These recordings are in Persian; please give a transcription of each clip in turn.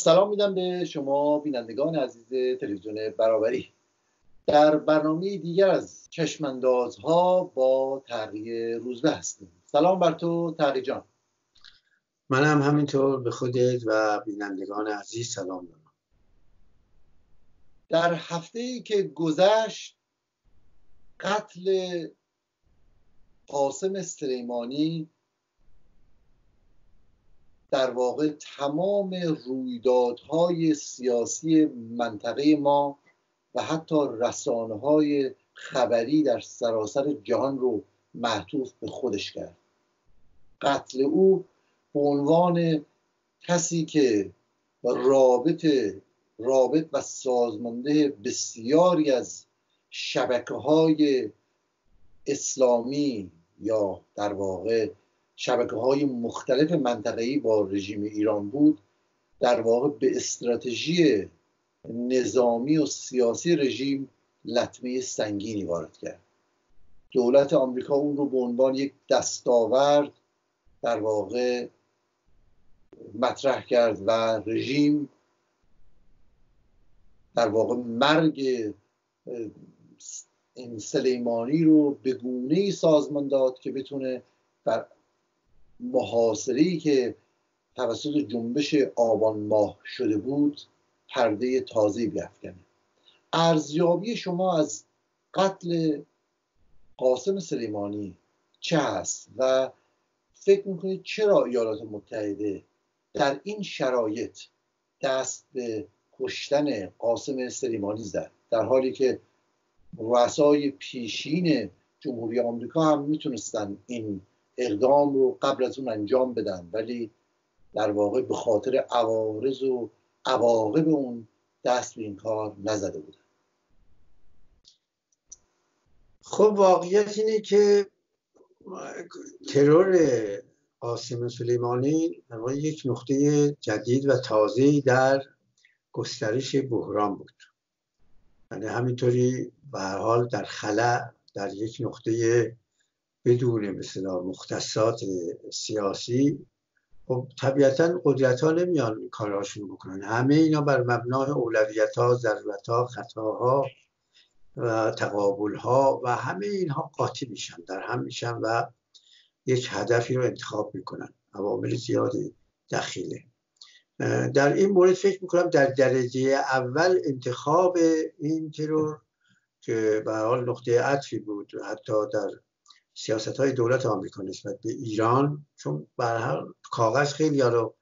سلام میدم به شما بینندگان عزیز تلویزیون برابری. در برنامه دیگر از چشماندازها با تغییر روزبه هستیم. سلام بر تو تغییر جان. منم همینطور به خودت و بینندگان عزیز سلام دارم. در هفته ای که گذشت قتل قاسم سلیمانی در واقع تمام رویدادهای سیاسی منطقه ما و حتی رسانه های خبری در سراسر جهان رو معطوف به خودش کرد. قتل او به عنوان کسی که رابط رابط و سازمانده بسیاری از شبکه های اسلامی یا در واقع شبکه های مختلف منطقه‌ای با رژیم ایران بود در واقع به استراتژی نظامی و سیاسی رژیم لطمه سنگینی وارد کرد. دولت آمریکا اون رو به عنوان یک دستاورد در واقع مطرح کرد و رژیم در واقع مرگ این سلیمانی رو به گونه سازمان داد که بتونه در محاصره که توسط جنبش آبان ماه شده بود پرده تازه بیافکنه. ارزیابی شما از قتل قاسم سلیمانی چه هست و فکر می‌کنید چرا ایالات متحده در این شرایط دست به کشتن قاسم سلیمانی زد؟ در حالی که رؤسای پیشین جمهوری آمریکا هم می‌تونستن این اقدام رو قبل از اون انجام بدن ولی در واقع به خاطر عوارض و عواقب اون دست به این کار نزده بودن. خب واقعیت اینه که ترور قاسم سلیمانی یک نقطه جدید و تازه در گسترش بحران بود. یعنی همینطوری به حال در خلا در یک نقطه بدون مثلا مختصات سیاسی خب طبیعتا قدرت ها نمیان کارهاشون بکنن. همه اینا بر مبنای اولویت ها ضرورت ها خطاها و تقابل ها و همه اینها قاطی میشن در هم میشن و یک هدفی رو انتخاب می‌کنن. عوامل زیادی دخیله. در این مورد فکر می‌کنم در درجه اول انتخاب این ترور که به حال نقطه عطفی بود حتی در سیاست های دولت آمریکا نسبت به ایران چون هر کاغذ خیلی رو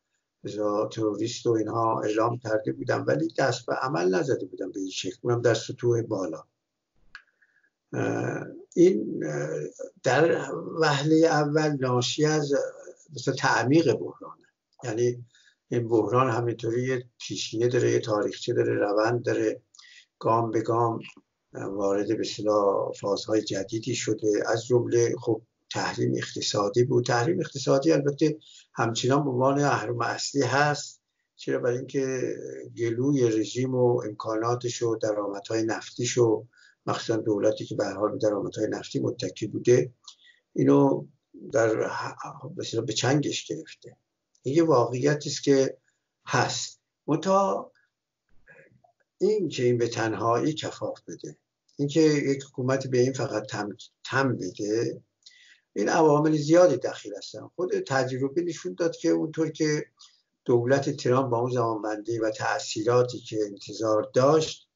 تروریست و اینها اعلام کرده بودن ولی دست به عمل نزده بودن به این شکل. اونم در سطوح بالا. این در وهله اول ناشی از مثل تعمیق بحرانه یعنی این بحران همینطوری پیشینه داره یه تاریخچه داره روند داره گام به گام وارد به فازهای جدیدی شده. از جمله خب تحریم اقتصادی بود. تحریم اقتصادی البته همچنان به عنوان اهرم اصلی هست چرا برای اینکه گلوی رژیم و امکاناتش و درآمدهای نفتیش و مخصوصا دولتی که به حال به درآمدهای نفتی متکی بوده اینو در به چنگش گرفته. این یه واقعیتی است که هست. متا این که این به تنهایی کفاف بده اینکه یک حکومت به این فقط تم, تم بده این عوامل زیادی دخیل هستن. خود تجربه نشون داد که اونطور که دولت ترامپ با اون زمانبندی و تاثیراتی که انتظار داشت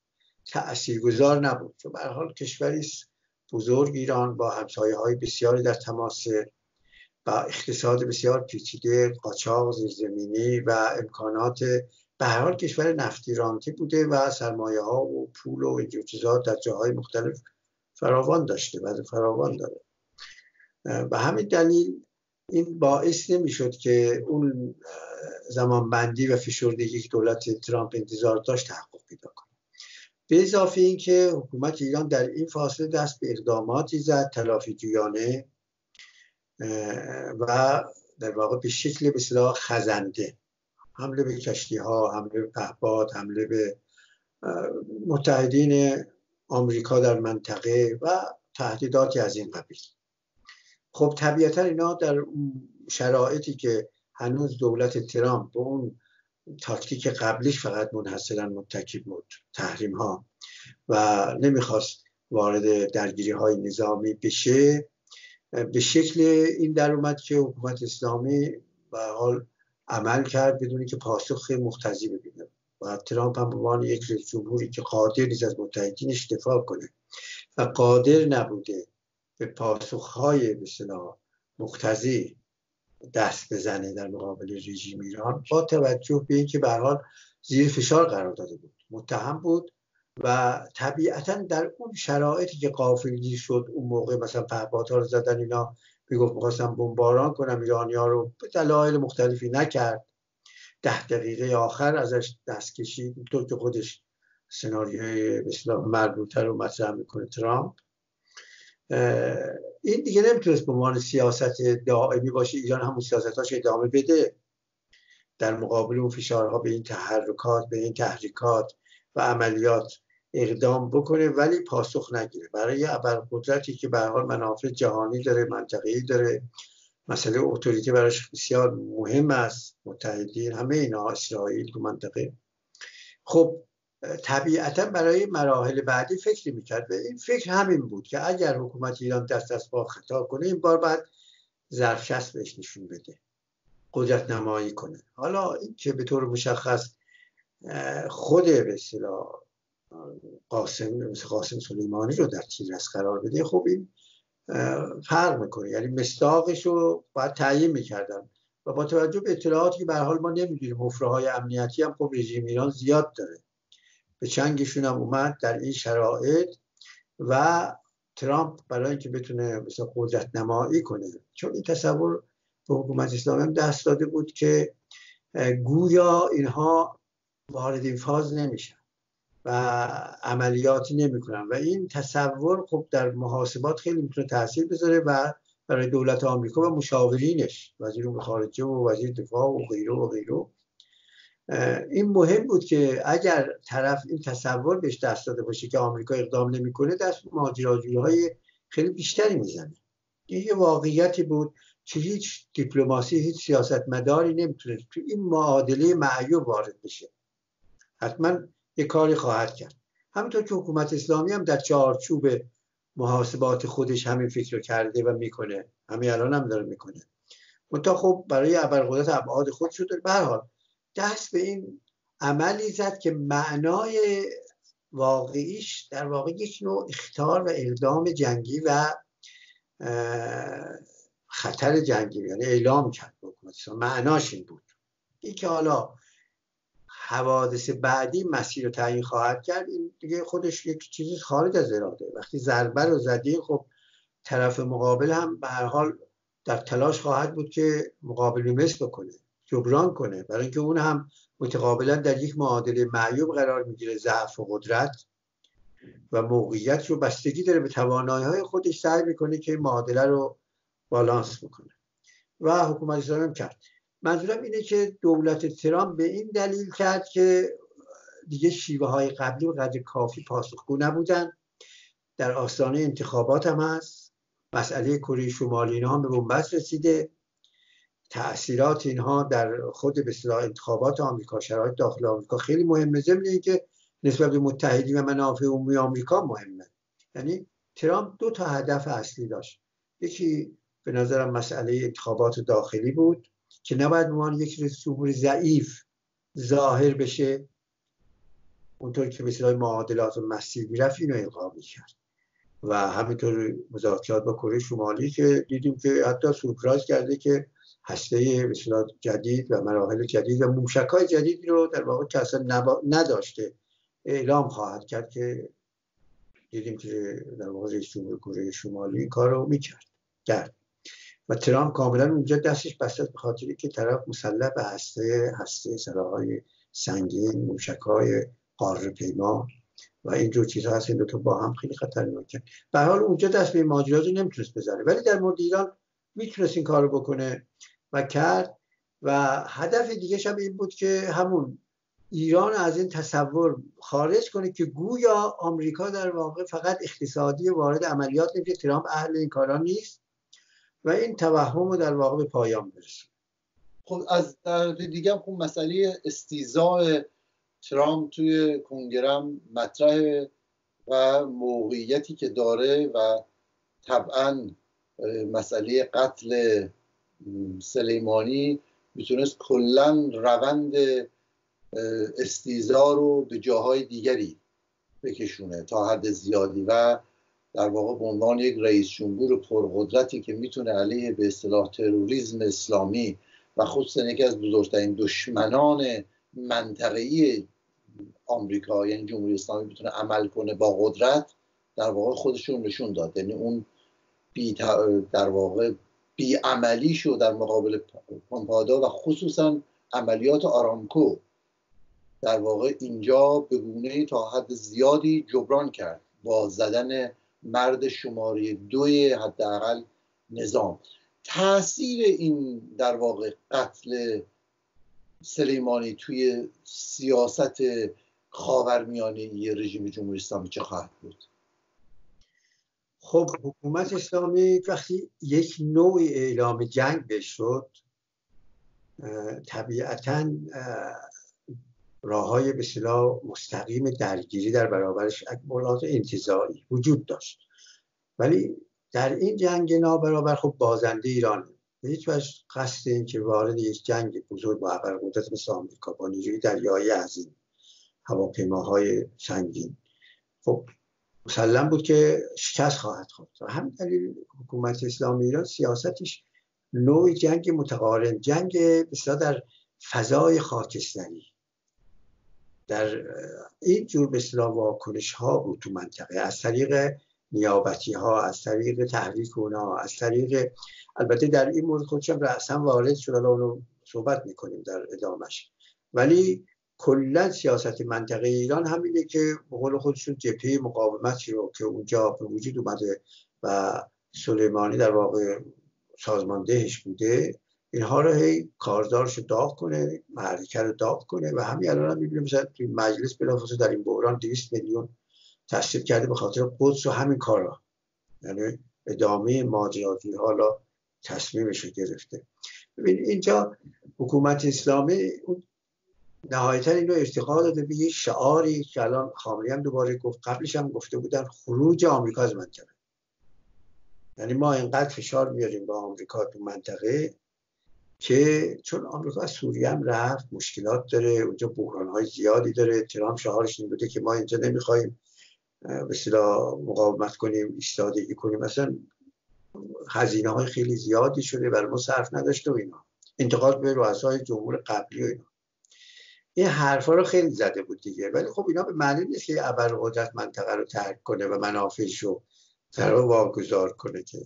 تاثیرگذار نبود. چون به حال کشوری بزرگ ایران با همسایه های بسیاری در تماس با اقتصاد بسیار پیچیده قاچاق زیرزمینی و امکانات به هر حال کشور نفتی رانتی بوده و سرمایه ها و پول و اینجور چیزها در جاهای مختلف فراوان داشته و فراوان داره. به همین دلیل این باعث نمی‌شد که اون زمان بندی و فشردگی که دولت ترامپ انتظار داشت تحقق پیدا کنه. به اضافه اینکه حکومت ایران در این فاصله دست به اقداماتی زد تلافی جویانه و در واقع به شکل به خزنده. حمله به کشتی ها حمله به پهپاد حمله به متحدین آمریکا در منطقه و تهدیداتی از این قبیل. خب طبیعتا اینا در شرایطی که هنوز دولت ترامپ به اون تاکتیک قبلیش فقط منحصرا متکی بود تحریم ها و نمی‌خواست وارد درگیری های نظامی بشه به شکل این در اومد که حکومت اسلامی به حال عمل کرد بدونی که پاسخ مختزی ببینه. و ترامپ هم عنوان یک رئیس جمهوری که قادر نیست از متحدینش دفاع کنه و قادر نبوده به پاسخهای به مختزی دست بزنه در مقابل رژیم ایران با توجه به اینکه به حال زیر فشار قرار داده بود. متهم بود و طبیعتا در اون شرایطی که قافلگیر شد اون موقع مثلا پهپادها رو زدن اینا می‌گفت می‌خواستم بمباران کنم ایرانی ها رو به دلایل مختلفی نکرد. ده دقیقه آخر ازش دست کشید. اینطور که خودش سناریوهای بسیار مربوطه رو مطرح می‌کنه ترامپ. این دیگه نمی‌تونست به عنوان سیاست دائمی باشه. ایران همون سیاستاش ادامه بده. در مقابل اون فشارها به این تحرکات به این تحریکات و عملیات اقدام بکنه ولی پاسخ نگیره. برای قدرتی که به حال منافع جهانی داره منطقه‌ای داره مسئله اتوریته براش بسیار مهم است متحدین همه اینا اسرائیل تو منطقه. خب طبیعتا برای مراحل بعدی فکری می‌کرد و این فکر همین بود که اگر حکومت ایران دست از پا خطا کنه این بار بعد ظرفشست بهش نشون بده قدرت نمایی کنه. حالا این که به طور مشخص خود به قاسم مثل قاسم سلیمانی رو در تیرس قرار بده. خب این فرق می‌کنه. یعنی مستاقش رو باید تعیین می‌کردن. و با توجه به اطلاعاتی که به حال ما نمی‌دونیم حفره های امنیتی هم خب رژیم ایران زیاد داره. به چنگشون هم اومد در این شرایط و ترامپ برای اینکه بتونه مثلا قدرت نمایی کنه چون این تصور به حکومت اسلامی هم دست داده بود که گویا اینها وارد این فاز نمیشن. و عملیاتی نمی‌کنن. و این تصور خب در محاسبات خیلی می‌تونه تاثیر بذاره و برای دولت آمریکا و مشاورینش وزیر امور خارجه و وزیر دفاع و غیره و غیره. این مهم بود که اگر طرف این تصور بهش دست داده باشه که آمریکا اقدام نمی‌کنه دست ماجراجویی های خیلی بیشتری می‌زنه. این یه واقعیتی بود که هیچ دیپلماسی هیچ سیاست مداری نمی‌تونه تو این معادله معیوب وارد بشه. حتما یه کاری خواهد کرد. همینطور که حکومت اسلامی هم در چارچوب محاسبات خودش همین فکر رو کرده و می‌کنه. همین الان هم داره می‌کنه. منتها خب برای ابرقدرت ابعاد خود شده به حال دست به این عملی زد که معنای واقعیش در واقع یک نوع اختار و اقدام جنگی و خطر جنگی یعنی اعلام کرد حکومت معناش این بود. این که حالا حوادث بعدی مسیر رو تعیین خواهد کرد این دیگه خودش یک چیزی خارج از اراده وقتی ضربه رو زدی خب طرف مقابل هم به هر حال در تلاش خواهد بود که مقابل مثل بکنه جبران کنه. برای اینکه اون هم متقابلا در یک معادله معیوب قرار می‌گیره ضعف و قدرت و موقعیت رو بستگی داره به توانایی های خودش سعی می‌کنه که معادله رو بالانس بکنه. و حکومت اسلامی هم کرد. منظورم اینه که دولت ترامپ به این دلیل کرد که دیگه شیوه های قبلی و قدر کافی پاسخگو نبودن. در آستانه انتخابات هم هست. مسئله کره شمالی اینها هم به بنبست رسیده. تاثیرات اینها در خود به انتخابات آمریکا شرایط داخل آمریکا خیلی مهمه. ضمن اینکه نسبت به متحدین و منافع عمومی آمریکا مهمه. یعنی ترامپ دو تا هدف اصلی داشت. یکی به نظرم مسئله انتخابات داخلی بود. که نباید عنوان یک رئیس ضعیف ظاهر بشه اونطور که مثل معادلات و مسیر می‌رفت اینو القا می‌کرد. و همینطور مذاکرات با کره شمالی که دیدیم که حتی سورپرایز کرده که هسته مثلا جدید و مراحل جدید و موشک های جدید رو در واقع که نداشته اعلام خواهد کرد که دیدیم که در واقع رئیس جمهور کره شمالی این کار رو می‌کرد کرد. و ترامپ کاملا اونجا دستش بسته به خاطری که طرف مسلح به هسته هسته سلاحهای سنگین موشک های قاره پیما و اینجور چیزها هست. این دو تا با هم خیلی خطرناکه به حال اونجا دست به ماجرات نمی‌تونست بزنه. ولی در مورد ایران می‌تونست این کارو بکنه و کرد و هدف دیگه هم این بود که همون ایران از این تصور خارج کنه که گویا آمریکا در واقع فقط اقتصادی وارد عملیات نمیشه ترامپ اهل این کارا نیست. و این توهم رو در واقع به پایان برسون خب از در دیگه خب مسئله استیزاع ترامپ توی کنگرم مطرح و موقعیتی که داره و طبعا مسئله قتل سلیمانی می‌تونست کلا روند استیزا رو به جاهای دیگری بکشونه تا حد زیادی. و در واقع به عنوان یک رئیس جمهور پرقدرتی که می‌تونه علیه به اصطلاح تروریسم اسلامی و خصوصا یکی از بزرگترین دشمنان منطقه‌ای آمریکا یعنی جمهوری اسلامی بتونه عمل کنه با قدرت در واقع خودشون نشون داد. یعنی اون بی در واقع بیعملی شد در مقابل پامپادا و خصوصا عملیات آرامکو در واقع اینجا به گونه تا حد زیادی جبران کرد با زدن مرد شماره دوی حداقل نظام. تاثیر این در واقع قتل سلیمانی توی سیاست خاورمیانه رژیم جمهوری اسلامی چه خواهد بود؟ خب حکومت اسلامی وقتی یک نوع اعلام جنگ شد طبیعتا راه های به مستقیم درگیری در برابرش اکمالات انتظاری وجود داشت. ولی در این جنگ نابرابر خب بازنده ایران به هیچ وجه قصد این که وارد یک جنگ بزرگ با ابرقدرت مثل آمریکا با نیروی دریایی عظیم هواپیماهای سنگین. خب مسلم بود که شکست خواهد خورد. همین دلیل حکومت اسلامی ایران سیاستش نوع جنگ متقارن جنگ بسیار در فضای خاکستری در این جور به واکنش ها بود تو منطقه. از طریق نیابتی ها از طریق تحریک اونا از طریق البته در این مورد خودشم رأسا وارد شد رو صحبت می‌کنیم در ادامش ولی کلا سیاست منطقه ایران همینه که به قول خودشون جبهه مقاومتی رو که اونجا به وجود اومده و سلیمانی در واقع سازماندهش بوده اینها رو هی کاردارش داغ کنه محرکه رو داغ کنه و همین الان هم می‌بینیم مثلا توی مجلس بلافاصله در این بحران 200 میلیون تصدیق کرده به خاطر قدس و همین کارا. یعنی ادامه ماجراجویی حالا تصمیمش رو گرفته. ببین اینجا حکومت اسلامی نهایتا این رو ارتقا داده به یه شعاری که الان خامنه‌ای هم دوباره گفت قبلش هم گفته بودن خروج آمریکا از منطقه. یعنی ما اینقدر فشار میاریم با آمریکا تو منطقه که چون آمریکا از سوریه هم رفت مشکلات داره اونجا بحران های زیادی داره. ترامپ شعارش این بوده که ما اینجا نمی‌خوایم به مقاومت کنیم ایستادگی کنیم. مثلا هزینه های خیلی زیادی شده برای ما صرف نداشته و اینا. انتقاد به رؤسای جمهور قبلی و اینا. این حرفا رو خیلی زده بود دیگه. ولی خب اینا به معنی نیست که ابر قدرت منطقه رو ترک کنه و منافعش رو واگذار کنه که.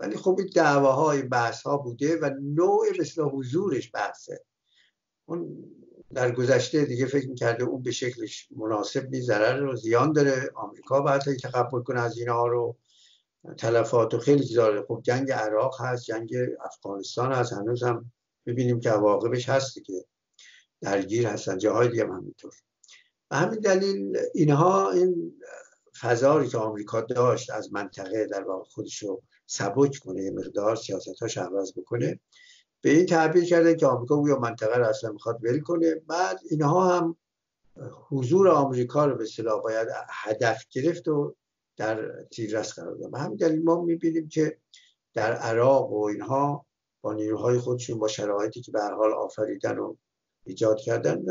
ولی خب این دعواهای بحث ها بوده و نوع مثل حضورش بحثه. اون در گذشته دیگه فکر می‌کرده اون به شکلش مناسب نیست ضرر رو زیان داره. آمریکا باید تقبل کنه از اینها رو. تلفات و خیلی داره. خب جنگ عراق هست جنگ افغانستان هست. هنوز هم ببینیم که عواقبش هست که درگیر هستن. جاهای دیگه هم همینطور. و همین دلیل اینها این فضایی که آمریکا داشت از منطقه در واقع خودش رو سبک کنه مقدار سیاستاش عوض بکنه. به این تعبیر کرده که آمریکا گویا منطقه رو اصلا می‌خواد ول کنه. بعد اینها هم حضور آمریکا رو به صلاح باید هدف گرفت و در تیررس قرار داد. همین دلیل ما می‌بینیم که در عراق و اینها با نیروهای خودشون با شرایطی که به حال آفریدن و ایجاد کردن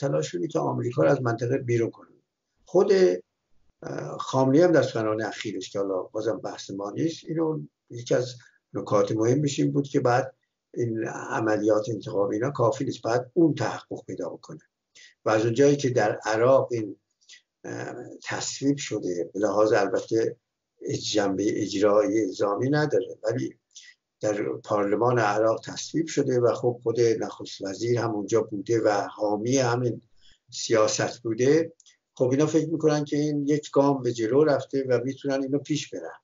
تلاش که آمریکا رو از منطقه بیرون کنه. خود خامنه‌ای هم در سخنان اخیرش که حالا بازم بحث ما نیست. اینو یکی از نکات مهم این بود که بعد این عملیات انتخابی اینا کافی نیست. بعد اون تحقق پیدا بکنه. و از اونجایی که در عراق این تصویب شده به لحاظ البته جنبه اجرایی الزامی نداره ولی در پارلمان عراق تصویب شده و خب خود نخست وزیر هم اونجا بوده و حامی همین سیاست بوده. خب اینا فکر می‌کنن که این یک گام به جلو رفته و می‌تونن اینو پیش برن.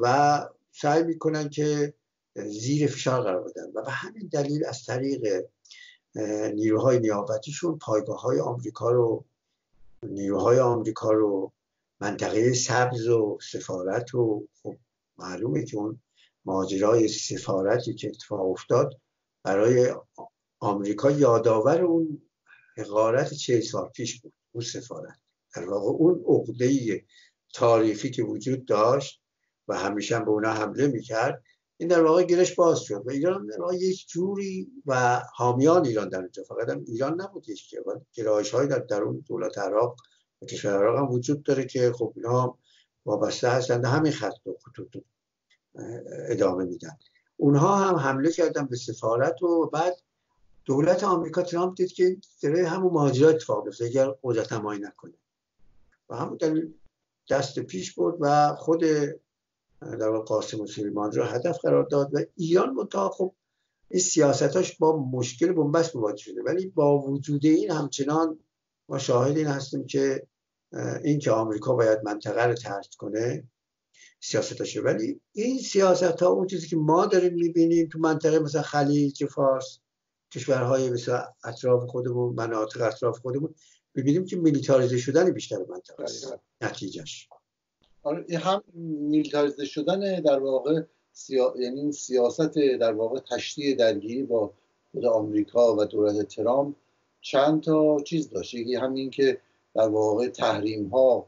و سعی می‌کنن که زیر فشار قرار بدن و به همین دلیل از طریق نیروهای نیابتیشون پایگاه های آمریکا رو نیروهای آمریکا رو منطقه سبز و سفارت و خب معلومه که اون ماجرای سفارتی که اتفاق افتاد برای آمریکا یادآور اون حقارت چه سال پیش بود. اون سفارت. در واقع اون عقده تاریخی که وجود داشت و همیشه به اونا حمله می‌کرد این در واقع گرش باز شد. و ایران در واقع یک جوری و حامیان ایران در اونجا فقط هم ایران نبود یک گرایش های در درون دولت عراق و کشور عراق هم وجود داره که خب اینا وابسته هستند. همین خط و خطوط ادامه میدن. اونها هم حمله کردن به سفارت و بعد دولت آمریکا ترامپ دید که داره همون ماجرا اتفاق بیفته اگر قدرت نمایی نکنه. و همون دلیل دست پیش برد و خود در قاسم سلیمانی رو هدف قرار داد و ایران منتها خب این سیاستاش با مشکل بنبست مواجه شده. ولی با وجود این همچنان ما شاهد این هستیم که این که آمریکا باید منطقه رو ترک کنه سیاستاشه ولی این سیاست ها اون چیزی که ما داریم می‌بینیم تو منطقه مثلا خلیج فارس کشورهای مثل اطراف خودمون مناطق اطراف خودمون ببینیم که میلیتاریزه شدن بیشتر منطقه است. نتیجهش آره هم میلیتاریزه شدن در واقع سیا... یعنی سیاست در واقع تشریع درگیری با خود آمریکا و دولت ترامپ چند تا چیز داشت. یکی همین که در واقع تحریم ها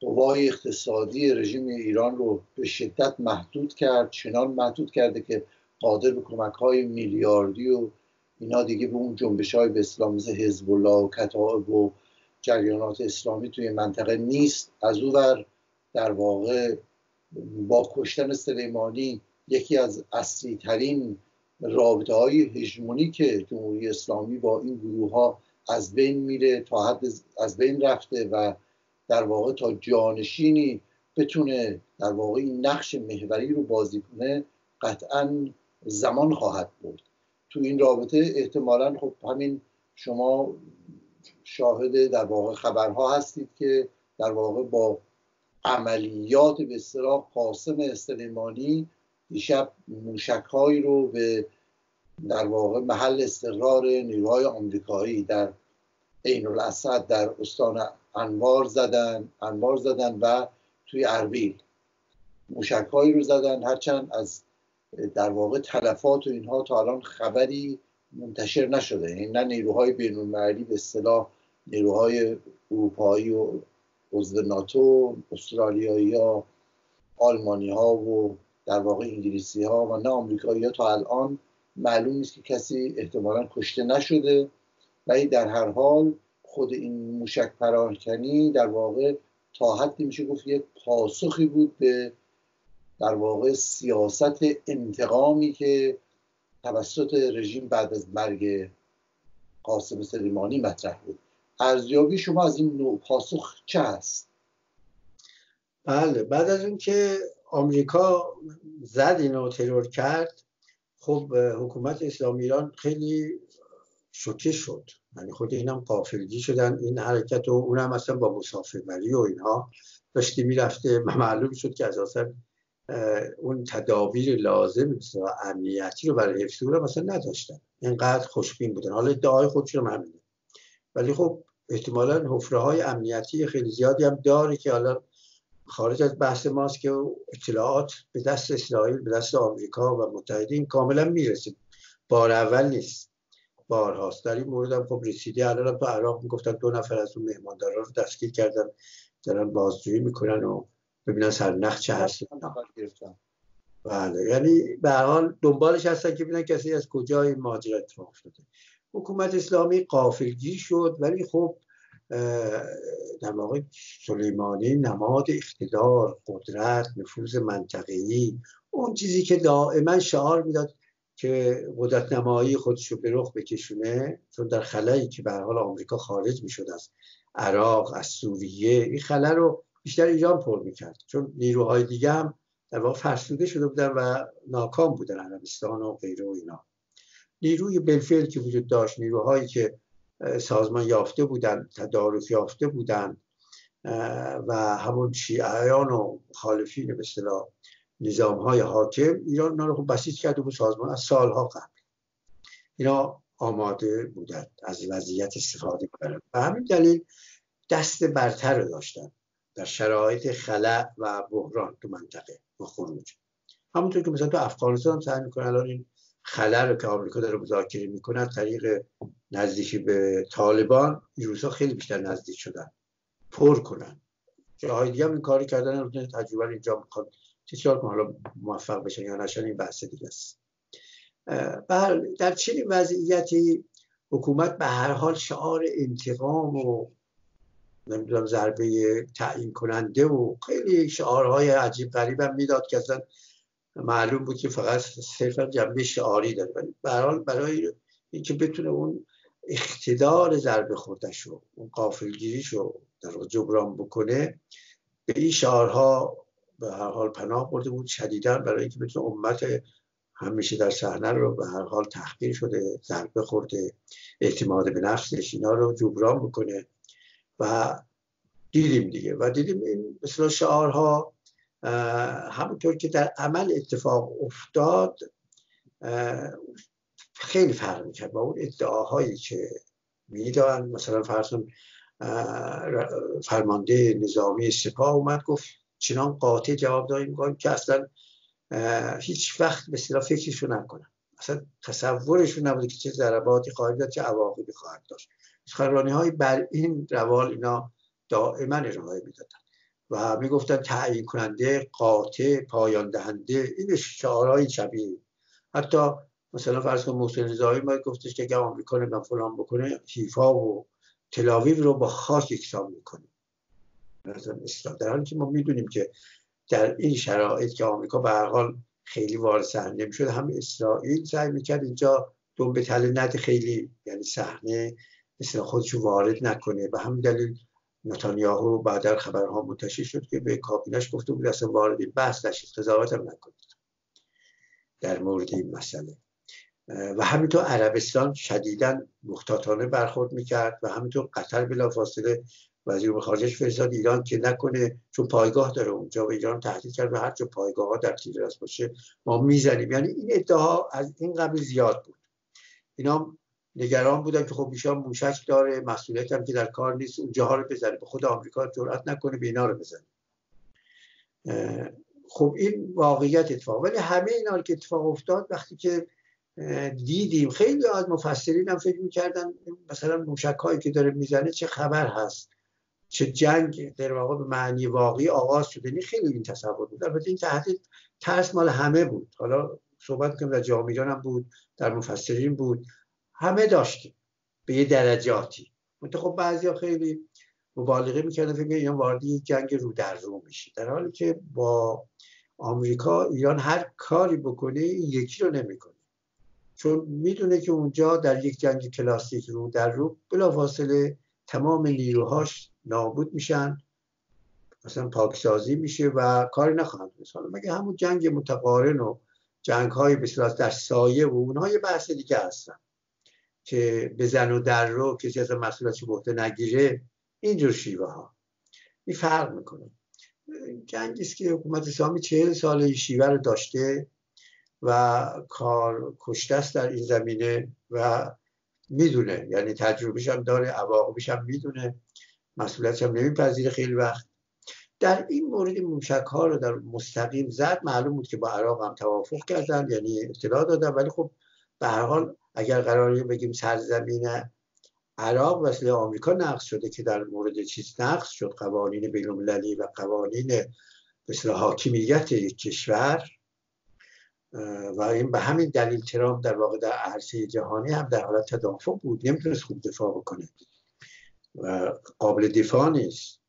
قوای اقتصادی رژیم ایران رو به شدت محدود کرد چنان محدود کرده که قادر به کمک های میلیاردی و اینا دیگه به اون جنبش های به اسلام مثل حزب الله و کتاب و جریانات اسلامی توی منطقه نیست. از او بر در واقع با کشتن سلیمانی یکی از اصلی ترین رابطه های هژمونی که جمهوری اسلامی با این گروه ها از بین میره تا حد از بین رفته و در واقع تا جانشینی بتونه در واقع این نقش محوری رو بازی کنه قطعا زمان خواهد بود. تو این رابطه احتمالا خب همین شما شاهد در واقع خبرها هستید که در واقع با عملیات به اصطلاح قاسم استلیمانی دیشب موشکهایی رو به در واقع محل استقرار نیروهای آمریکایی در عین الاسد در استان انوار زدن انوار زدن و توی اربیل. موشکهایی رو زدن هرچند از در واقع تلفات و اینها تا الان خبری منتشر نشده. یعنی نه نیروهای بین به اصطلاح نیروهای اروپایی و عضو ناتو استرالیایی ها آلمانی ها و در واقع انگلیسی ها و نه آمریکایی ها تا الان معلوم نیست که کسی احتمالا کشته نشده. ولی در هر حال خود این موشک پراکنی در واقع تا حدی میشه گفت یک پاسخی بود به در واقع سیاست انتقامی که توسط رژیم بعد از مرگ قاسم سلیمانی مطرح بود. ارزیابی شما از این نوع پاسخ چه است؟ بله بعد از اینکه آمریکا زد اینو ترور کرد خب حکومت اسلامی ایران خیلی شوکه شد. یعنی خود اینم قافلگی شدن این حرکت و اونم اصلا با مسافربری و اینها داشتی می‌رفته. معلوم شد که از اصلا اون تدابیر لازم و امنیتی رو برای حفظ رو مثلا نداشتن. اینقدر خوشبین بودن. حالا ادعای خودشون هم همینه. ولی خب احتمالا حفره های امنیتی خیلی زیادی هم داره که حالا خارج از بحث ماست که اطلاعات به دست اسرائیل به دست آمریکا و متحدین کاملا می‌رسید بار اول نیست. بارهاست در این مورد هم خب رسیده الان تو عراق می‌گفتن دو نفر از اون مهماندارا رو دستگیر کردن. دارن بازجویی می‌کنن و ببینن سرنخ چه هست بله یعنی به حال دنبالش هستن که ببینن کسی از کجا این ماجرا اتفاق افتاده. حکومت اسلامی قافلگیر شد ولی خب در واقع سلیمانی نماد اقتدار قدرت نفوذ منطقه‌ای اون چیزی که دائما شعار می‌داد که قدرت نمایی خودش رو به رخ بکشونه چون در خلایی که به حال آمریکا خارج می‌شد از عراق از سوریه این خلا رو بیشتر ایران پر می‌کرد. چون نیروهای دیگه هم در واقع فرسوده شده بودن و ناکام بودن عربستان و غیره و اینا. نیروی بلفل که وجود داشت نیروهایی که سازمان یافته بودن تدارک یافته بودن و همون شیعیان و مخالفین به اصطلاح نظام های حاکم ایران اینا رو بسیج کرده بود سازمان از سالها قبل. اینا آماده بودن از وضعیت استفاده کنن و همین دلیل دست برتر رو داشتن. در شرایط خلع و بحران تو منطقه و خروج. همونطور که مثلا تو افغانستان سعی می‌کنن الان این خلل رو که آمریکا داره مذاکره می‌کنه طریق نزدیکی به طالبان این خیلی بیشتر نزدیک شدن. پر کنن. جاهای دیگه هم این کاری کردن تجربه اینجا می‌خواد تکرار حالا موفق بشن یا نشن این بحث دیگه است. در چنین وضعیتی حکومت به هر حال شعار انتقام و نمی‌دونم ضربه تعیین کننده و خیلی شعارهای عجیب غریب هم می‌داد که اصلا معلوم بود که فقط صرفا جنبه شعاری داره. ولی برای برای اینکه بتونه اون اقتدار ضربه خوردش رو اون قافلگیریش رو در جبران بکنه به این شعارها به هر حال پناه برده بود. شدیدا برای اینکه بتونه امت همیشه در صحنه رو به هر حال تحقیر شده ضربه خورده اعتماد به نفسش اینا رو جبران بکنه. و دیدیم دیگه. و دیدیم این مثلا شعارها همونطور که در عمل اتفاق افتاد خیلی فرق می‌کرد با اون ادعاهایی که میدان مثلا فرسون فرمانده نظامی سپاه اومد گفت چنان قاطع جواب دادیم که اصلا هیچ وقت به اصطلاح فکرشو نکنم اصلا تصورشون نبوده که چه ضرباتی خواهد داد چه عواقبی خواهد داشت. سخنرانی های بر این روال اینا دائما ارائه می‌دادن و می‌گفتن تعیین کننده قاطع پایان دهنده این شعارهای شبیه. حتی مثلا فرض کن محسن رضایی ما گفتش که اگر آمریکا نمی‌دونم فلان بکنه حیفا و تلاویو رو با خاک یکسان می‌کنه. در حالی که ما می‌دونیم که در این شرایط که آمریکا به هر حال خیلی وارد صحنه نمی‌شد هم اسرائیل سعی می‌کرد اینجا به تله ند خیلی یعنی صحنه مثل خودشو وارد نکنه. و همین دلیل نتانیاهو بعد در خبرها منتشر شد که به کابینش گفته بود اصلا وارد بحث نشید قضاوت هم نکنید در مورد این مسئله. و همینطور عربستان شدیدا محتاطانه برخورد می‌کرد و همینطور قطر بلافاصله وزیر خارجش فرستاد ایران که نکنه چون پایگاه داره اونجا و ایران تهدید کرد و هر جا پایگاه ها در تیراس باشه ما می‌زنیم. یعنی این ادعا از این قبل زیاد بود. اینا نگران بودن که خب ایشان موشک داره مسئولیت هم که در کار نیست اونجاها رو بزنه. به خود آمریکا جرأت نکنه به اینا رو بزنه. خب این واقعیت اتفاق. ولی همه اینا که اتفاق افتاد وقتی که دیدیم خیلی از مفسرین هم فکر می‌کردن مثلا موشک هایی که داره می‌زنه چه خبر هست چه جنگ در واقع به معنی واقعی آغاز شده. این خیلی این تصور بود. البته این تحت ترس مال همه بود. حالا صحبت کنیم در جامعیان هم بود در مفسرین بود. همه داشتیم. به یه درجاتی. خب بعضی خیلی مبالغه می‌کردن فکر ایران وارد جنگ رو در رو میشه در حالی که با آمریکا ایران هر کاری بکنه این یکی رو نمی‌کنه. چون می‌دونه که اونجا در یک جنگ کلاسیک رو در رو بلافاصله تمام نیروهاش نابود میشن. مثلا پاکسازی میشه و کاری نخواهند مثلا مگه همون جنگ متقارن و جنگ های بسیار در سایه و اونها یه بحث دیگه هستن؟ که بزن و در رو کسی از مسئولیتش بحته نگیره اینجور شیوه ها این فرق می‌کنه. جنگی است که حکومت اسلامی چهل سال این شیوه رو داشته و کار کشته است در این زمینه و می‌دونه یعنی تجربهش هم داره عواقبش هم می‌دونه مسئولیتش هم نمیپذیره خیلی وقت. در این مورد موشک ها رو در مستقیم زد معلوم بود که با عراق هم توافق کردن یعنی اطلاع دادن ولی خب به هر حال اگر قراری بگیم سرزمین عراق وسیله آمریکا نقص شده که در مورد چیز نقص شد قوانین بینالمللی و قوانین مثل حاکمیت یک کشور. و این به همین دلیل ترامپ در واقع در عرصه جهانی هم در حالت تدافع بود نمی‌تونست خوب دفاع بکنه. و قابل دفاع نیست.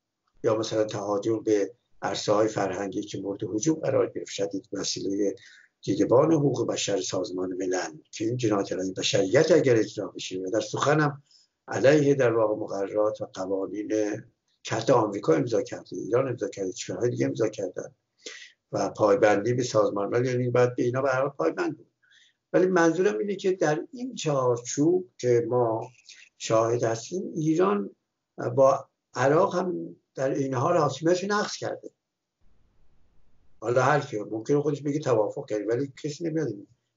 یا مثلا تهاجم به عرصه های فرهنگی که مورد حجوم قرار گرفت شدید وسیله دیدبان حقوق بشر سازمان ملل که این جنایت علیه بشریت اگر اجرا بشه و در سخنم علیه در واقع مقررات و قوانین کت آمریکا امضا کرده ایران امضا کرده کشورهای دیگه امضا کردن و پایبندی به سازمان ملل یعنی باید به اینا به پایبند بود. ولی منظورم اینه که در این چارچوب که ما شاهد هستیم ایران با عراق هم در این حال حاکمیتش نقص کرده. حالا هر کی ممکنه خودش بگه توافق کردی ولی کسی نمیاد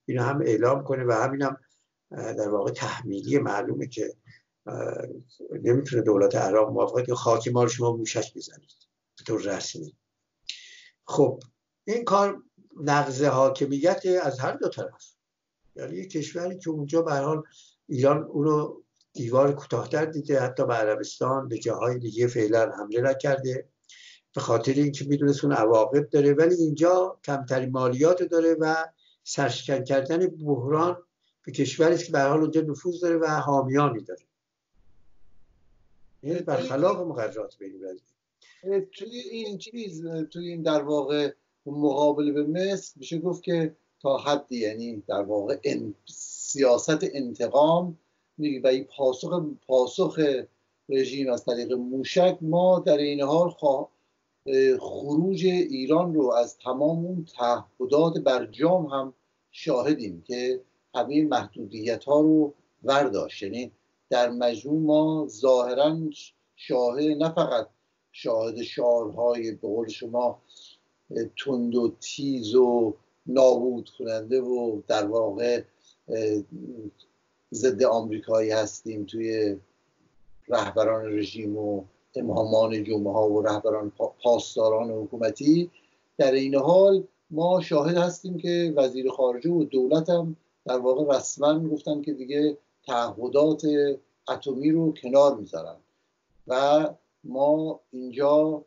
اینو هم اعلام کنه و همینم هم در واقع تحمیلی معلومه که نمی‌تونه دولت عراق موافقت که خاکی ما رو شما موشک بزنید به طور رسمی. خب این کار نقض حاکمیت از هر دو طرف. یعنی یک کشوری که اونجا به حال ایران اونو دیوار کوتاهتر دیده حتی به عربستان به جاهای دیگه فعلا حمله نکرده. به خاطر اینکه می‌دونست اون عواقب داره ولی اینجا کمترین مالیات داره و سرشکن کردن بحران به کشوری است که به حال اونجا نفوذ داره و حامیانی داره. یعنی برخلاف مقررات بین توی این چیز توی این در واقع مقابل به مصر میشه گفت که تا حدی یعنی در واقع سیاست انتقام و این پاسخ پاسخ رژیم از طریق موشک ما در این حال خروج ایران رو از تمام اون تعهدات برجام هم شاهدیم که همه محدودیت ها رو ورداشت. یعنی در مجموع ما ظاهرا شاهد نه فقط شاهد شعارهای به قول شما تند و تیز و نابود کننده و در واقع ضد آمریکایی هستیم توی رهبران رژیم و امامان جمعه ها و رهبران پاسداران حکومتی. در این حال ما شاهد هستیم که وزیر خارجه و دولت هم در واقع رسما گفتن که دیگه تعهدات اتمی رو کنار می‌ذارن. و ما اینجا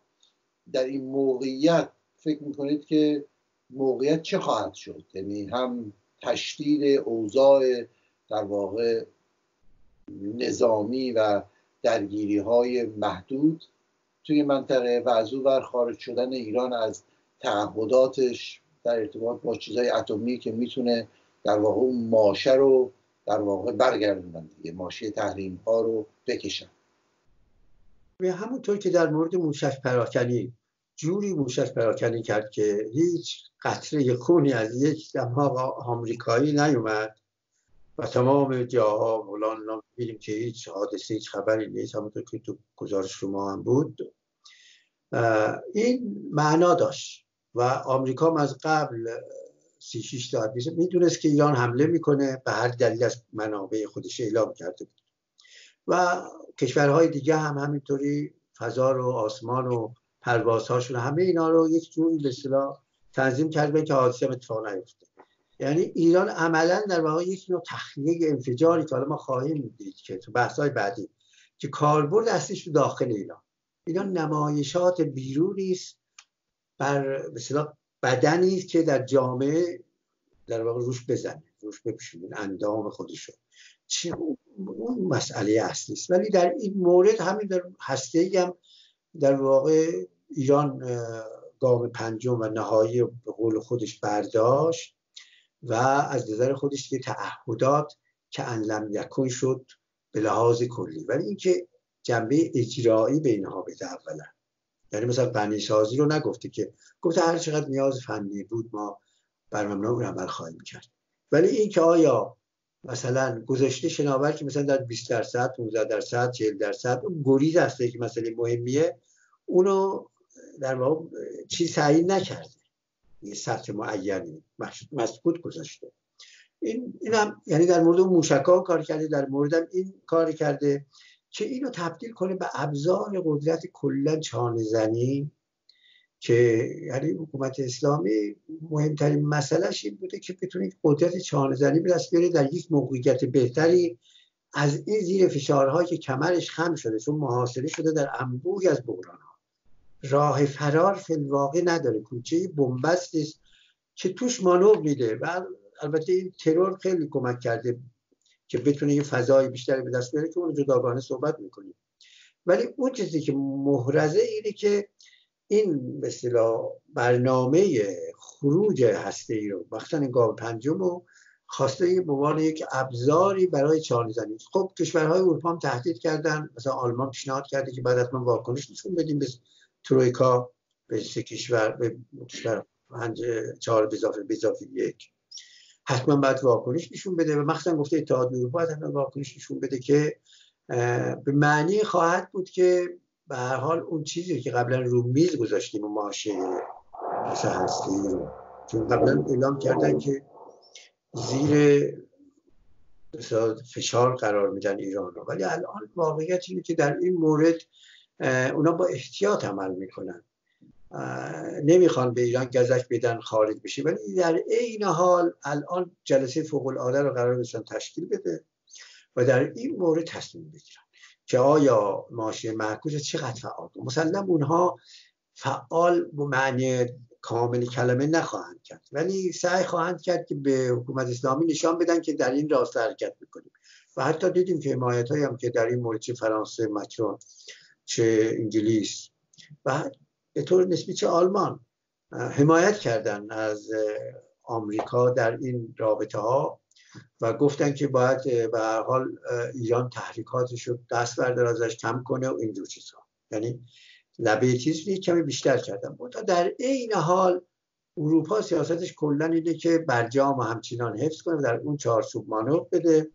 در این موقعیت فکر می‌کنید که موقعیت چه خواهد شد؟ یعنی هم تشدید اوضاع در واقع نظامی و درگیری های محدود توی منطقه و از او خارج شدن ایران از تعهداتش در ارتباط با چیزهای اتمی که می‌تونه در واقع اون ماشه رو در واقع برگردونن دیگه ماشه تحریم ها رو بکشن. همونطور که در مورد موشک پراکنی جوری موشک پراکنی کرد که هیچ قطره خونی از یک دماغ آمریکایی نیومد. و تمام جاها فلان می‌بینیم که هیچ حادثه هیچ خبری نیست. همونطور که تو گزارش شما هم بود. این معنا داشت و آمریکا از قبل سی شیش ساعت می‌دونست که ایران حمله می‌کنه به هر دلیل از منابع خودش اعلام کرده بود. و کشورهای دیگه هم همینطوری فضا رو آسمان و پروازهاشون همه اینا رو یک جوری به اصطلاح تنظیم کرده که حادثه اتفاق نیفته یعنی ایران عملا در واقع یک نوع تخلیه انفجاری که حالا ما خواهیم دید که تو بحث‌های بعدی که کاربرد اصلیش تو داخل ایران. ایران نمایشات بیرونی است بر مثلا بدنی است که در جامعه در واقع روش بزنه روش بپوشونه اندام خودشو چه اون مسئله اصلی است. ولی در این مورد همین در هسته هم در واقع ایران گام پنجم و نهایی به قول خودش برداشت. و از نظر خودش که تعهدات که انلم یکون شد به لحاظ کلی. ولی اینکه جنبه اجرایی به اینها بده اولا. یعنی مثلا فنی سازی رو نگفته که گفته هر چقدر نیاز فنی بود ما بر مبنا اون عمل خواهیم کرد. ولی اینکه آیا مثلا گذاشته شناور که مثلا در 20 درصد 15 درصد 40 درصد اون گریز هسته که مسئله مهمیه اونو در واقع چیز تعیین نکرده. سطح معینی مسکوت گذاشته. این, این هم یعنی در مورد موشکان کار کرده در مورد این کار کرده که اینو تبدیل کنه به ابزار قدرت کلا چانه که یعنی حکومت اسلامی مهمترین مسئلهش این بوده که بتونه قدرت چانه زنی به بیاره در یک موقعیت بهتری از این زیر فشارهایی که کمرش خم شده چون محاصره شده در انبوهی از بحران راه فرار فی الواقع نداره. کوچه بنبست است که توش مانور میده. و البته این ترور خیلی کمک کرده که بتونه یه فضای بیشتری به دست بیاره که اون جداگانه صحبت می‌کنیم. ولی اون چیزی که محرزه اینه که این مثلا برنامه خروج هسته ای رو وقتا این گاو پنجم رو خواسته به عنوان یک ابزاری برای چانه زنی خب کشورهای اروپا هم تهدید کردن. مثلا آلمان پیشنهاد کرده که بعد ما واکنش نشون بدیم. ترویکا به سه کشور به کشور چهار بزافه بزافه یک. حتما باید واکنش نشون بده و مخصوصا گفته اتحاد اروپا حتما واکنش نشون بده که به معنی خواهد بود که به هر حال اون چیزی که قبلا رو میز گذاشتیم و مثل هستی چون قبلا اعلام کردن که زیر فشار قرار میدن ایران رو. ولی الان واقعیت اینه که در این مورد اونا با احتیاط عمل می‌کنن. نمی‌خوان به ایران گزک بدن خارج بشه ولی در عین حال الان جلسه فوق العاده رو قرار بشن تشکیل بده و در این مورد تصمیم بگیرن که آیا ماشین معکوس چقدر فعال مسلم اونها فعال به معنی کامل کلمه نخواهند کرد. ولی سعی خواهند کرد که به حکومت اسلامی نشان بدن که در این راست حرکت می‌کنیم. و حتی دیدیم که حمایت هم که در این مورد فرانسه مکرون چه انگلیس. و به طور نسبی چه آلمان. حمایت کردن از آمریکا در این رابطه ها و گفتن که باید به هر حال ایران تحریکاتش رو دست بردار ازش کم کنه و اینجور چیزها. یعنی لبه چیز کمی بیشتر کردن. تا در عین حال اروپا سیاستش کلا اینه که برجام همچنان حفظ کنه در اون چارچوب مانور بده.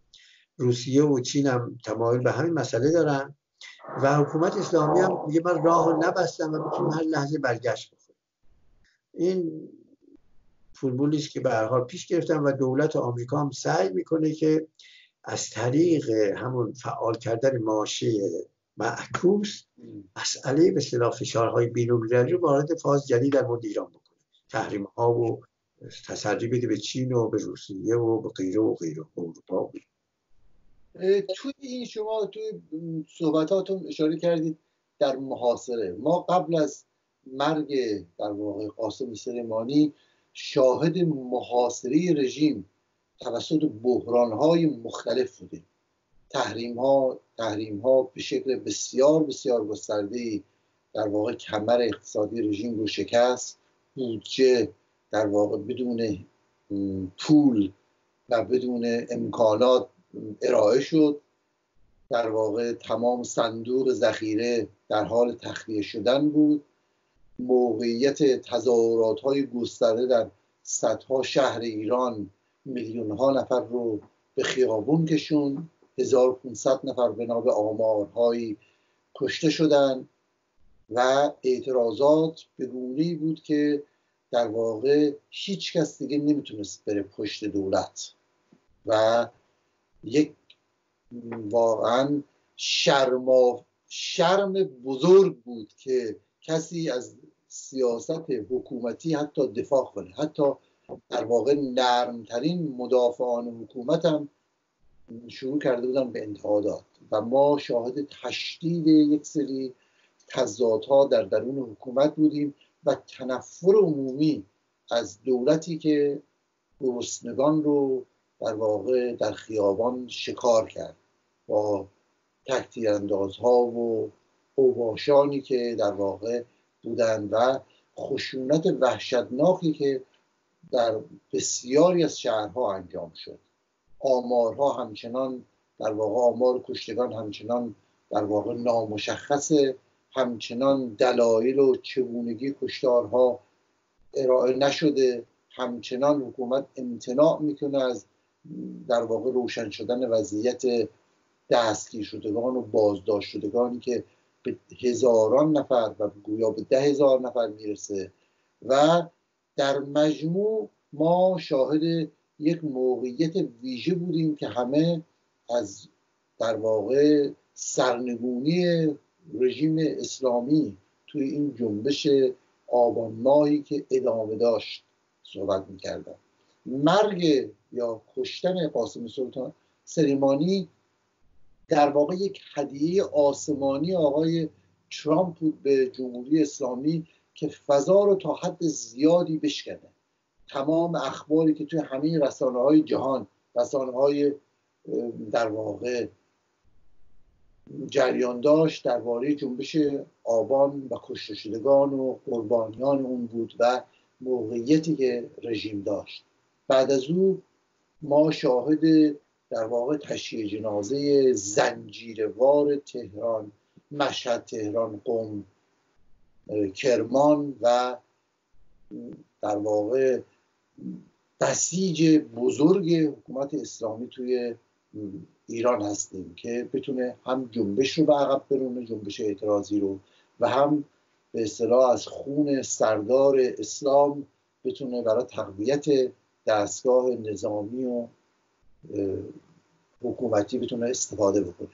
روسیه و چین هم تمایل به همین مسئله دارن. و حکومت اسلامی هم میگه من راه نبستم و می‌تونم هر لحظه برگشت بکنم این فرمولی که به حال پیش گرفتم و دولت آمریکا هم سعی می‌کنه که از طریق همون فعال کردن ماشه معکوس مسئله به اصطلاح فشارهای بین‌المللی رو وارد فاز جدید در مورد ایران بکنه. تحریم ها و تسری بده به چین و به روسیه و به غیره و غیره اروپا توی این شما توی صحبتاتون اشاره کردید در محاصره. ما قبل از مرگ در واقع قاسم سلیمانی شاهد محاصره رژیم توسط بحران های مختلف بودیم. تحریم ها تحریم ها به شکل بسیار بسیار گسترده در واقع کمر اقتصادی رژیم رو شکست. بودجه در واقع بدون پول و بدون امکانات ارائه شد. در واقع تمام صندوق ذخیره در حال تخلیه شدن بود. موقعیت تظاهرات های گسترده در صدها شهر ایران میلیون ها نفر رو به خیابون کشون 1500 نفر بنا به آمارهایی کشته شدن و اعتراضات به گونه‌ای بود که در واقع هیچ کس دیگه نمی‌تونست بره پشت دولت و یک واقعا شرما شرم بزرگ بود که کسی از سیاست حکومتی حتی دفاع کنه. حتی در واقع نرمترین مدافعان حکومت هم شروع کرده بودن به انتقادات. و ما شاهد تشدید یک سری تضادها در درون حکومت بودیم و تنفر عمومی از دولتی که گرسنگان رو در واقع در خیابان شکار کرد با اندازها و اوباشانی که در واقع بودند و خشونت وحشتناکی که در بسیاری از شهرها انجام شد. آمارها همچنان در واقع آمار کشتگان همچنان در واقع نامشخص همچنان دلایل و چگونگی کشتارها ارائه نشده همچنان حکومت امتناع می‌کنه از در واقع روشن شدن وضعیت دستگیر شدگان و بازداشت شدگانی که به هزاران نفر و گویا به ده هزار نفر می‌رسه و در مجموع ما شاهد یک موقعیت ویژه بودیم که همه از در واقع سرنگونی رژیم اسلامی توی این جنبش آبان ماهی که ادامه داشت صحبت می‌کردن. مرگ یا کشتن قاسم سلطان سلیمانی در واقع یک هدیه آسمانی آقای ترامپ بود به جمهوری اسلامی که فضا رو تا حد زیادی بشکنه. تمام اخباری که توی همه رسانه های جهان رسانه های در واقع جریان داشت درباره جنبش آبان و کشته شدگان و قربانیان اون بود و موقعیتی که رژیم داشت. بعد از او ما شاهد در واقع تشییع جنازه زنجیروار تهران مشهد تهران قم کرمان و در واقع بسیج بزرگ حکومت اسلامی توی ایران هستیم که بتونه هم جنبش رو به عقب برونه جنبش اعتراضی رو و هم به اصطلاح از خون سردار اسلام بتونه برای تقویت دستگاه نظامی و حکومتی بتونه استفاده بکنه.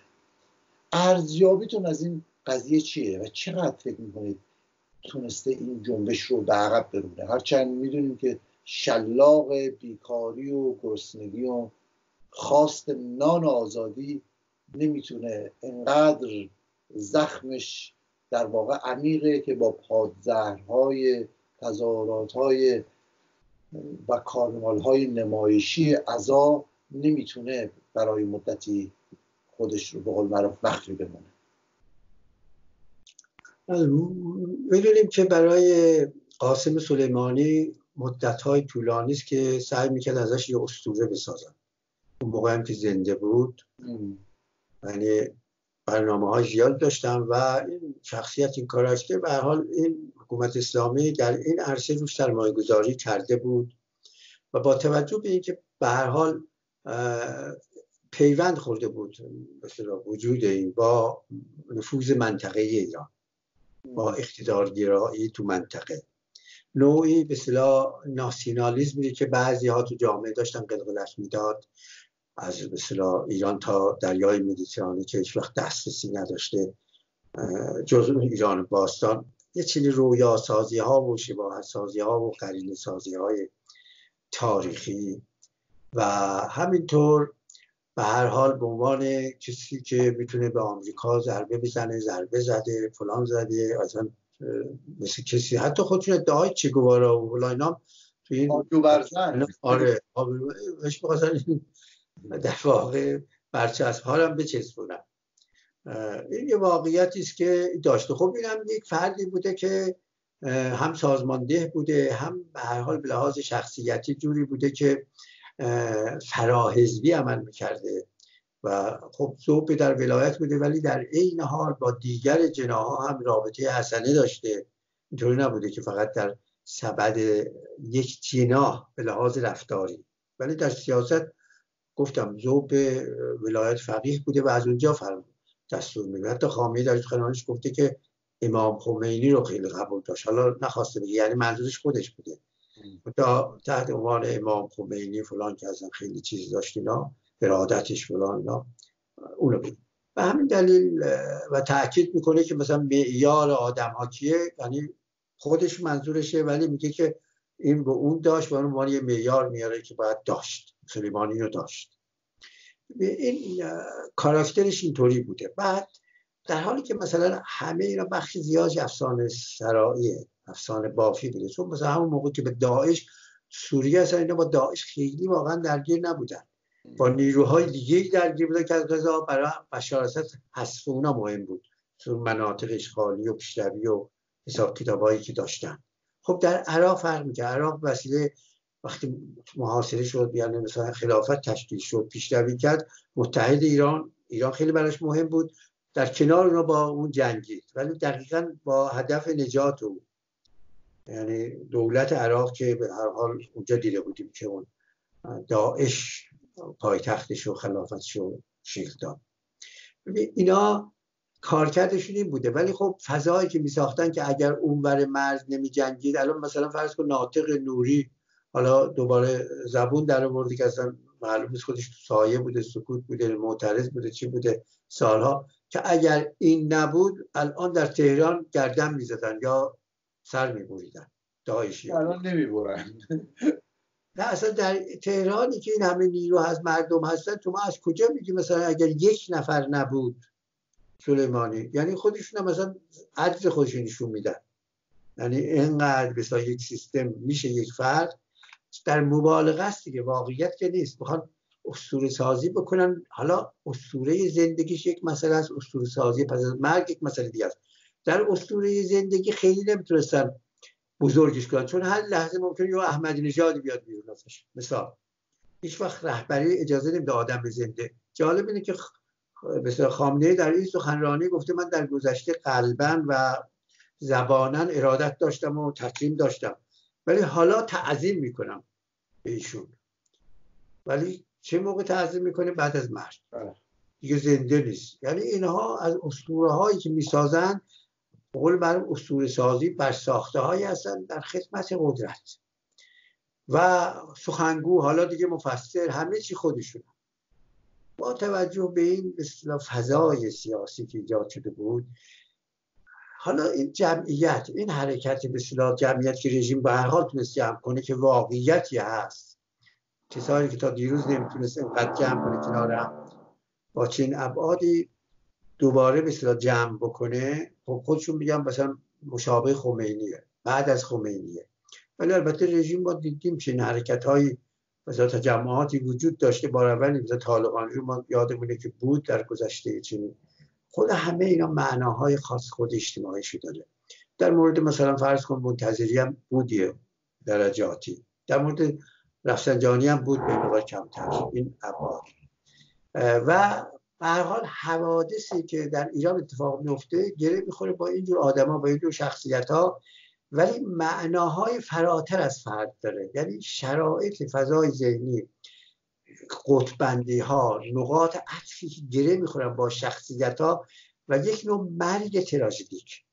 ارزیابیتون از این قضیه چیه و چقدر فکر می‌کنید تونسته این جنبش رو به عقب برونه؟ هرچند می‌دونیم که شلاق بیکاری و گرسنگی و خواست نان آزادی نمی‌تونه انقدر زخمش در واقع عمیقه که با پادزهرهای تظاهراتهای و های نمایشی عذا نمی‌تونه برای مدتی خودش رو به قول معروف وقتی بمونه. می‌دونیم که برای قاسم سلیمانی مدت های طولانی است که سعی می‌کرد ازش یه اسطوره بسازن اون موقع هم که زنده بود. یعنی برنامه های زیاد داشتم و این شخصیت این کاراش که به حال این حکومت اسلامی در این عرصه روش سرمایه گذاری کرده بود و با توجه به اینکه به هر حال پیوند خورده بود مثلا وجود این با نفوذ منطقه ایران با اقتدارگرایی تو منطقه. نوعی به اصطلاح ناسیونالیزمی که بعضی ها تو جامعه داشتن قلقلش می‌داد. از به ایران تا دریای مدیترانه که هیچ وقت دسترسی نداشته جز ایران باستان. یه چیزی رویا سازی ها و شباهت سازی ها و قرین سازی های تاریخی و همینطور به هر حال به عنوان کسی که می‌تونه به آمریکا ضربه بزنه ضربه زده فلان زده اصلا مثل کسی. حتی خودشون ادعای چگوارا و فلان اینا تو این آره در واقع برچسب ها هم بچسبونم این یه واقعیتی است که داشته خب این هم یک فردی بوده که هم سازمانده بوده هم به هر حال به لحاظ شخصیتی جوری بوده که فراحزبی عمل می‌کرده. و خب صبح در ولایت بوده ولی در عین حال با دیگر جناها هم رابطه حسنه داشته. اینطوری نبوده که فقط در سبد یک جناح به لحاظ رفتاری. ولی در سیاست گفتم زوب ولایت فقیه بوده و از اونجا فرم دستور میده حتی خامنه‌ای در خنانش گفته که امام خمینی رو خیلی قبول داشت. حالا نخواسته بگه یعنی منظورش خودش بوده. تا تحت عنوان امام خمینی فلان که ازن خیلی چیز داشت اینا ارادتش فلان اینا اونو بگه. و همین دلیل و تاکید می‌کنه که مثلا معیار آدم ها کیه؟ یعنی خودش منظورشه ولی میگه که این به اون داشت و اون یه معیار میاره که باید داشت. سلیمانی رو داشت. این کاراکترش اینطوری بوده. بعد در حالی که مثلا همه اینا بخش زیادی افسانه سراییه افسانه بافی بوده. چون مثلا همون موقع که به داعش سوریه اصلا اینا با داعش خیلی واقعا درگیر نبودن. با نیروهای دیگه درگیر بودن که از غذا برای بشار اسد حذف اونا مهم بود. تو مناطق اشغالی و پیشروی و حساب کتابایی که داشتن. خب در عراق فرق می‌کنه عراق وسیله وقتی محاصره شد یعنی مثلا خلافت تشکیل شد پیشروی کرد متحد ایران ایران خیلی براش مهم بود. در کنار اونا با اون جنگید ولی دقیقا با هدف نجات او. یعنی دولت عراق که به هر حال اونجا دیده بودیم که اون داعش پایتختش و خلافتش رو شکل داد. اینا کارکردشون این بوده. ولی خب فضایی که می ساختن که اگر اونور مرز نمی جنگید الان مثلا فرض کن ناطق نوری حالا دوباره زبون در آورده که اصلا معلوم نیست خودش تو سایه بوده سکوت بوده معترض بوده چی بوده. سالها که اگر این نبود الان در تهران گردن می‌زدن یا سر میبریدن. داعشی. الان نمی‌برن. نه اصلا در تهرانی که این همه نیرو از مردم هستن تو ما از کجا میگی مثلا اگر یک نفر نبود سلیمانی یعنی خودشون هم مثلا عجز خودشون نشون میدن. یعنی اینقدر مثلا یک سیستم میشه یک فرد در مبالغه است دیگه واقعیت که نیست. می‌خوان اسطوره سازی بکنن. حالا اسطوره زندگیش یک مسئله است اسطوره سازی پس از مرگ یک مسئله دیگه است. در اسطوره زندگی خیلی نمی‌تونستن بزرگش کنن چون هر لحظه ممکنه یه احمدی نژادی بیاد بیرون ازش. مثال هیچ وقت رهبری اجازه نمیده آدم به زنده. جالب اینه که مثل خامنه در این سخنرانی گفته من در گذشته قلبا و زبانا ارادت داشتم و تسلیم داشتم. ولی حالا تعظیم می‌کنم به ایشون. ولی چه موقع تعظیم می‌کنه؟ بعد از مرگ. بله. دیگه زنده نیست. یعنی اینها از اسطوره هایی که می‌سازن قول بر اسطوره سازی بر ساخته هایی هستن در خدمت قدرت. و سخنگو حالا دیگه مفسر همه چی خودشون با توجه به این فضای سیاسی که ایجاد شده بود حالا این جمعیت این حرکت به صلاح جمعیت که رژیم به هر حال تونست جمع کنه که واقعیتی هست. کسانی که تا دیروز نمی‌تونست اینقدر جمع کنه کنار با چین ابعادی دوباره به صلاح جمع بکنه خب خودشون میگن مثلا مشابه خمینیه بعد از خمینیه. ولی البته رژیم با دیدیم چین حرکت های مثلا تجمعاتی وجود داشته با اولی مثلا طالبان رو ما یادمونه که بود در گذشته چنین. خود همه اینا معناهای خاص خود اجتماعی داره. در مورد مثلا فرض کن منتظری هم بودیه درجاتی. در مورد رفسنجانی هم بود به کمتر. این ابعاد و به حال حوادثی که در ایران اتفاق میفته گره می‌خوره با اینجور آدما با اینجور شخصیت ها ولی معناهای فراتر از فرد داره. یعنی شرایط فضای ذهنی. قطبندی ها نقاط عطفی که گره می‌خورن با شخصیت ها و یک نوع مرگ تراژدیک.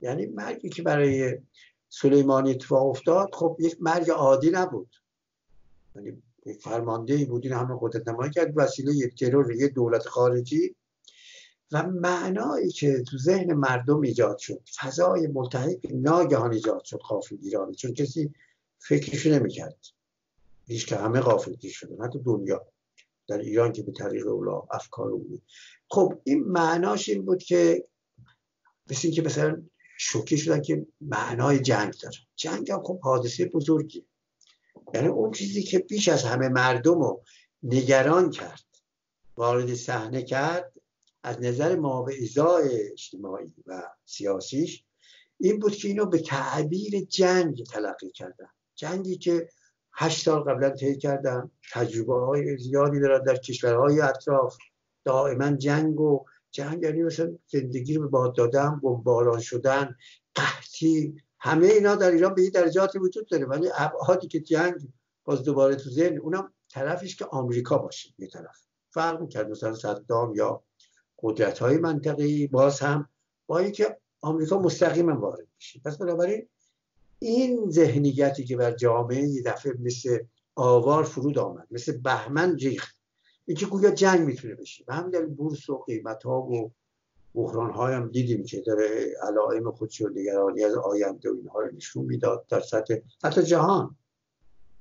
یعنی مرگی که برای سلیمانی اتفاق افتاد خب یک مرگ عادی نبود. یعنی فرمانده ای بود این همه قدرت نمایی کرد وسیله یک ترور یک دولت خارجی. و معنایی که تو ذهن مردم ایجاد شد فضای ملتحق ناگهان ایجاد شد قافل ایرانی چون کسی فکرش نمی‌کرد. هیچ که همه غافلگیر شدن حتی دنیا در ایران که به طریق اولا افکار بود. خب این معناش این بود که مثل که مثلا شوکی شدن که معنای جنگ داره. جنگ هم خب حادثه بزرگی یعنی اون چیزی که بیش از همه مردم رو نگران کرد وارد صحنه کرد از نظر ما به ازای اجتماعی و سیاسیش این بود که اینو به تعبیر جنگ تلقی کردن. جنگی که هشت سال قبلا طی کردن تجربه های زیادی دارن در کشورهای اطراف. دائما جنگ و جنگ یعنی مثلا زندگی رو به باد دادن بمباران شدن قحطی همه اینا در ایران به این درجاتی وجود داره. ولی ابعادی که جنگ باز دوباره تو ذهن اونم طرفش که آمریکا باشه یه طرف. فرق می‌کرد مثلا صدام یا قدرت های منطقی باز هم با اینکه آمریکا مستقیما وارد میشه. پس بنابراین این ذهنیتی که بر جامعه یه دفعه مثل آوار فرود آمد مثل بهمن ریخت اینکه گویا جنگ می‌تونه بشه. و همین بورس و قیمت ها و بحران های هم دیدیم که داره علائم خودش و نگرانی از آینده و اینها رو نشون می‌داد در سطح حتی جهان.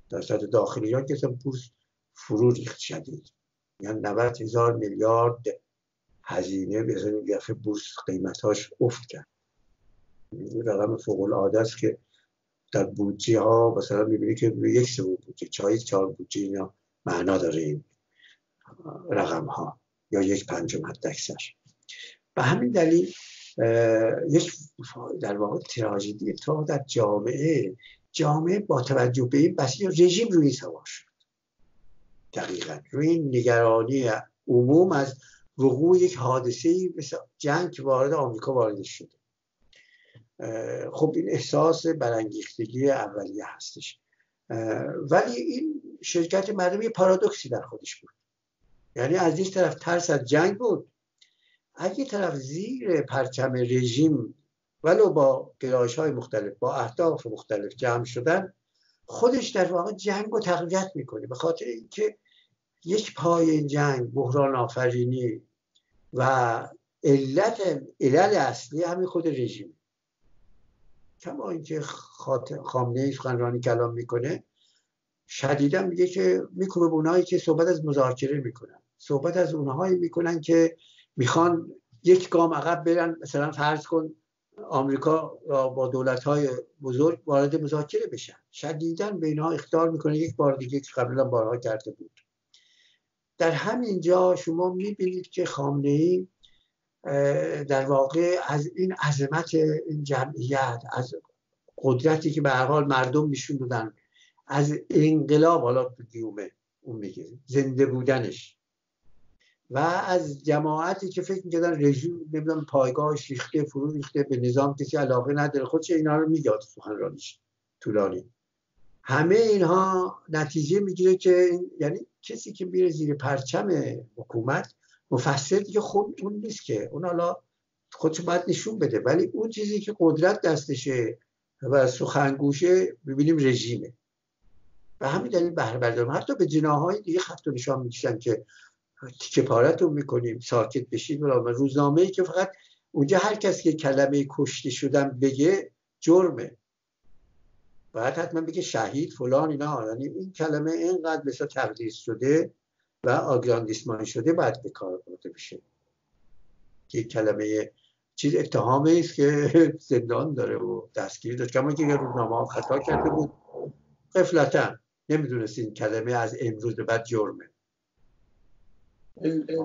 در سطح داخلی ها که بورس فرو ریخت شدید. یعنی 90 هزار میلیارد هزینه به دفعه بورس قیمتاش افت کرد. رقم فوق العاده است که در بودجه ها مثلا می‌بینی که یک سوم بودجه چای چهار بودجه اینا معنا داره این رقم ها یا یک پنجم حد اکثر به همین دلیل یک در واقع تراژدی اتفاق در جامعه جامعه با توجه به این بس رژیم روی سوار شد. دقیقا. روی این نگرانی عموم از وقوع یک حادثه مثل جنگ وارد آمریکا وارد شده. خب این احساس برانگیختگی اولیه هستش. ولی این شرکت مردم یه پارادوکسی در خودش بود. یعنی از یک طرف ترس از جنگ بود. از یک طرف زیر پرچم رژیم ولو با گرایش های مختلف با اهداف مختلف جمع شدن خودش در واقع جنگ رو تقویت می‌کنه. به خاطر اینکه یک پای جنگ بحران آفرینی و علت علل اصلی همین خود رژیم. کما اینکه خامنه سخنرانی کلام می‌کنه شدیدا میگه که می‌کنه به اونایی که صحبت از مذاکره می‌کنن. صحبت از اونهایی می‌کنن که می‌خوان یک گام عقب برن. مثلا فرض کن آمریکا را با دولت های بزرگ وارد مذاکره بشن. شدیدا به اینها اختار می‌کنه. یک بار دیگه که قبلا بارها کرده بود. در همین جا شما می‌بینید که خامنه ای در واقع از این عظمت این جمعیت از قدرتی که به هر حال مردم نشون دادن از انقلاب حالا دیومه اون میگه زنده بودنش. و از جماعتی که فکر می‌کردن رژیم نمی‌دونم پایگاهش ریخته فرو ریخته به نظام کسی علاقه نداره. خودش اینا رو میگاد سخنرانیش طولانی. همه اینها نتیجه می‌گیره که یعنی کسی که میره زیر پرچم حکومت مفسر دیگه خود اون نیست که. اون حالا خودش باید نشون بده. ولی اون چیزی که قدرت دستشه و سخنگوشه ببینیم رژیمه. و همین دلیل بهره بردارم حتی به جناهای دیگه خط و نشان می‌کشن که تیکه پارتون می‌کنیم ساکت بشید و روزنامه ای که فقط اونجا هر کسی که کلمه کشته شدن بگه جرمه. باید حتما بگه شهید فلان اینا. یعنی این کلمه اینقدر مثلا تقدیس شده و آگراندیسمان شده باید به کار برده بشه. که کلمه چیز اتهامی است که زندان داره و دستگیری داشت. کما که روزنامه خطا کرده بود. قفلتا. نمی‌دونست این کلمه از امروز به بعد جرمه.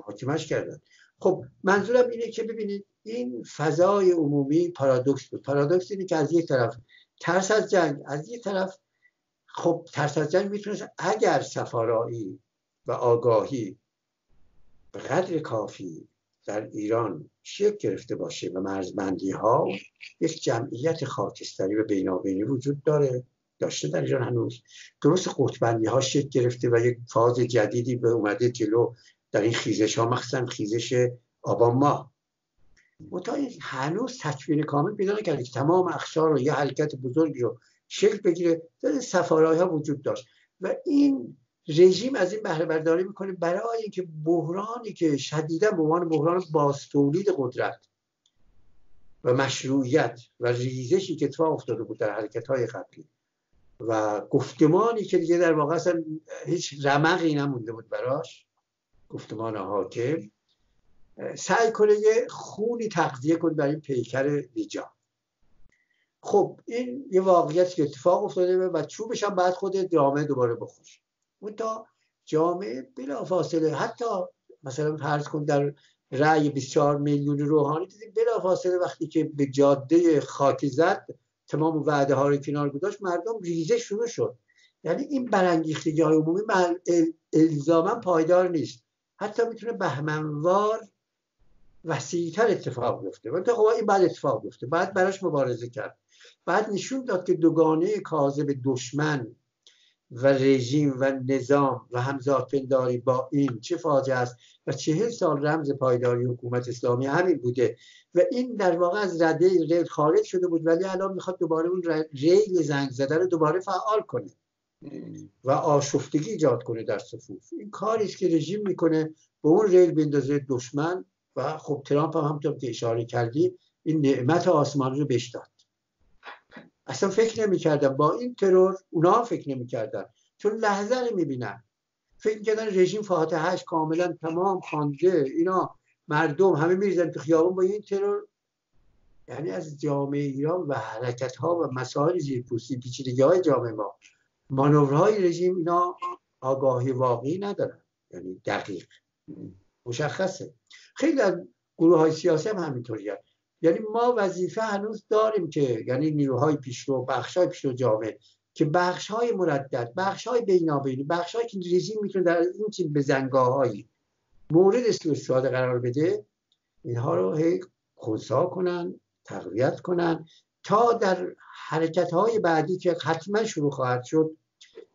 حاکمش کردن. خب منظورم اینه که ببینید این فضای عمومی پارادوکس بود. پارادوکس اینه که از یک طرف ترس از جنگ از یک طرف خب ترس از جنگ می‌تونست اگر سفارایی و آگاهی. به قدر کافی در ایران شکل گرفته باشه و مرزبندی ها یک جمعیت خاکستری و بینابینی وجود داره داشته در ایران هنوز. درست قطبندی ها شکل گرفته و یک فاز جدیدی به اومده جلو در این خیزش ها مخصوصا خیزش آبان ماه. هنوز تکوین کامل پیدا نکرده که تمام اخشار رو یه حرکت بزرگی رو شکل بگیره. در سفارهای ها وجود داشت و این رژیم از این بهره برداری می‌کنه برای اینکه بحرانی که شدیدا به عنوان بحران باستولید قدرت و مشروعیت و ریزشی که اتفاق افتاده بود در حرکت های قبلی و گفتمانی که دیگه در واقع اصلا هیچ رمقی نمونده بود براش گفتمان حاکم سعی کنه یه خونی تقضیه کنه برای این پیکر نیجا خب این یه واقعیت که اتفاق افتاده و چوبش هم بعد خود جامعه دوباره بخوش تا جامعه بلا فاصله حتی مثلا فرض کن در رأی 24 میلیون روحانی دیدیم بلا فاصله وقتی که به جاده خاکی زد تمام وعده ها رو کنار گذاشت مردم ریزه شروع شد. یعنی این برانگیختگی های عمومی الزاما پایدار نیست. حتی می‌تونه بهمنوار وسیعتر اتفاق بیفته. و خب این بعد اتفاق بیفته. بعد براش مبارزه کرد. بعد نشون داد که دوگانه کاذب دشمن و رژیم و نظام و همزاد پنداری با این چه فاجعه است و چهل سال رمز پایداری حکومت اسلامی همین بوده و این در واقع از رده ریل خارج شده بود ولی الان می‌خواد دوباره اون ریل زنگ زده رو دوباره فعال کنه و آشفتگی ایجاد کنه در صفوف. این کاری است که رژیم می‌کنه به اون ریل بندازه دشمن و خب ترامپ هم همطور که اشاره کردی این نعمت آسمانی رو بهش داد. اصلا فکر نمی‌کردن. با این ترور اونا فکر نمی‌کردن. چون لحظه رو می‌بینن. فکر کردن رژیم فاتحهش کاملا تمام خوانده اینا مردم همه میریزن تو خیابون با این ترور. یعنی از جامعه ایران و حرکت ها و مسائل زیرپوستی پیچیدگی های جامعه ما. مانورهای رژیم اینا آگاهی واقعی ندارن. یعنی دقیق. مشخصه. خیلی از گروه های سیاسی هم همینطوری یعنی ما وظیفه هنوز داریم که یعنی نیروهای پیشرو بخش های پیشرو جامعه که بخش های مردد بخش های بینابینی بخش های که رژیم می‌تونه در این چیز بزنگاه هایی مورد استفاده قرار بده اینها رو هی خونسا کنن تقویت کنن تا در حرکت های بعدی که حتما شروع خواهد شد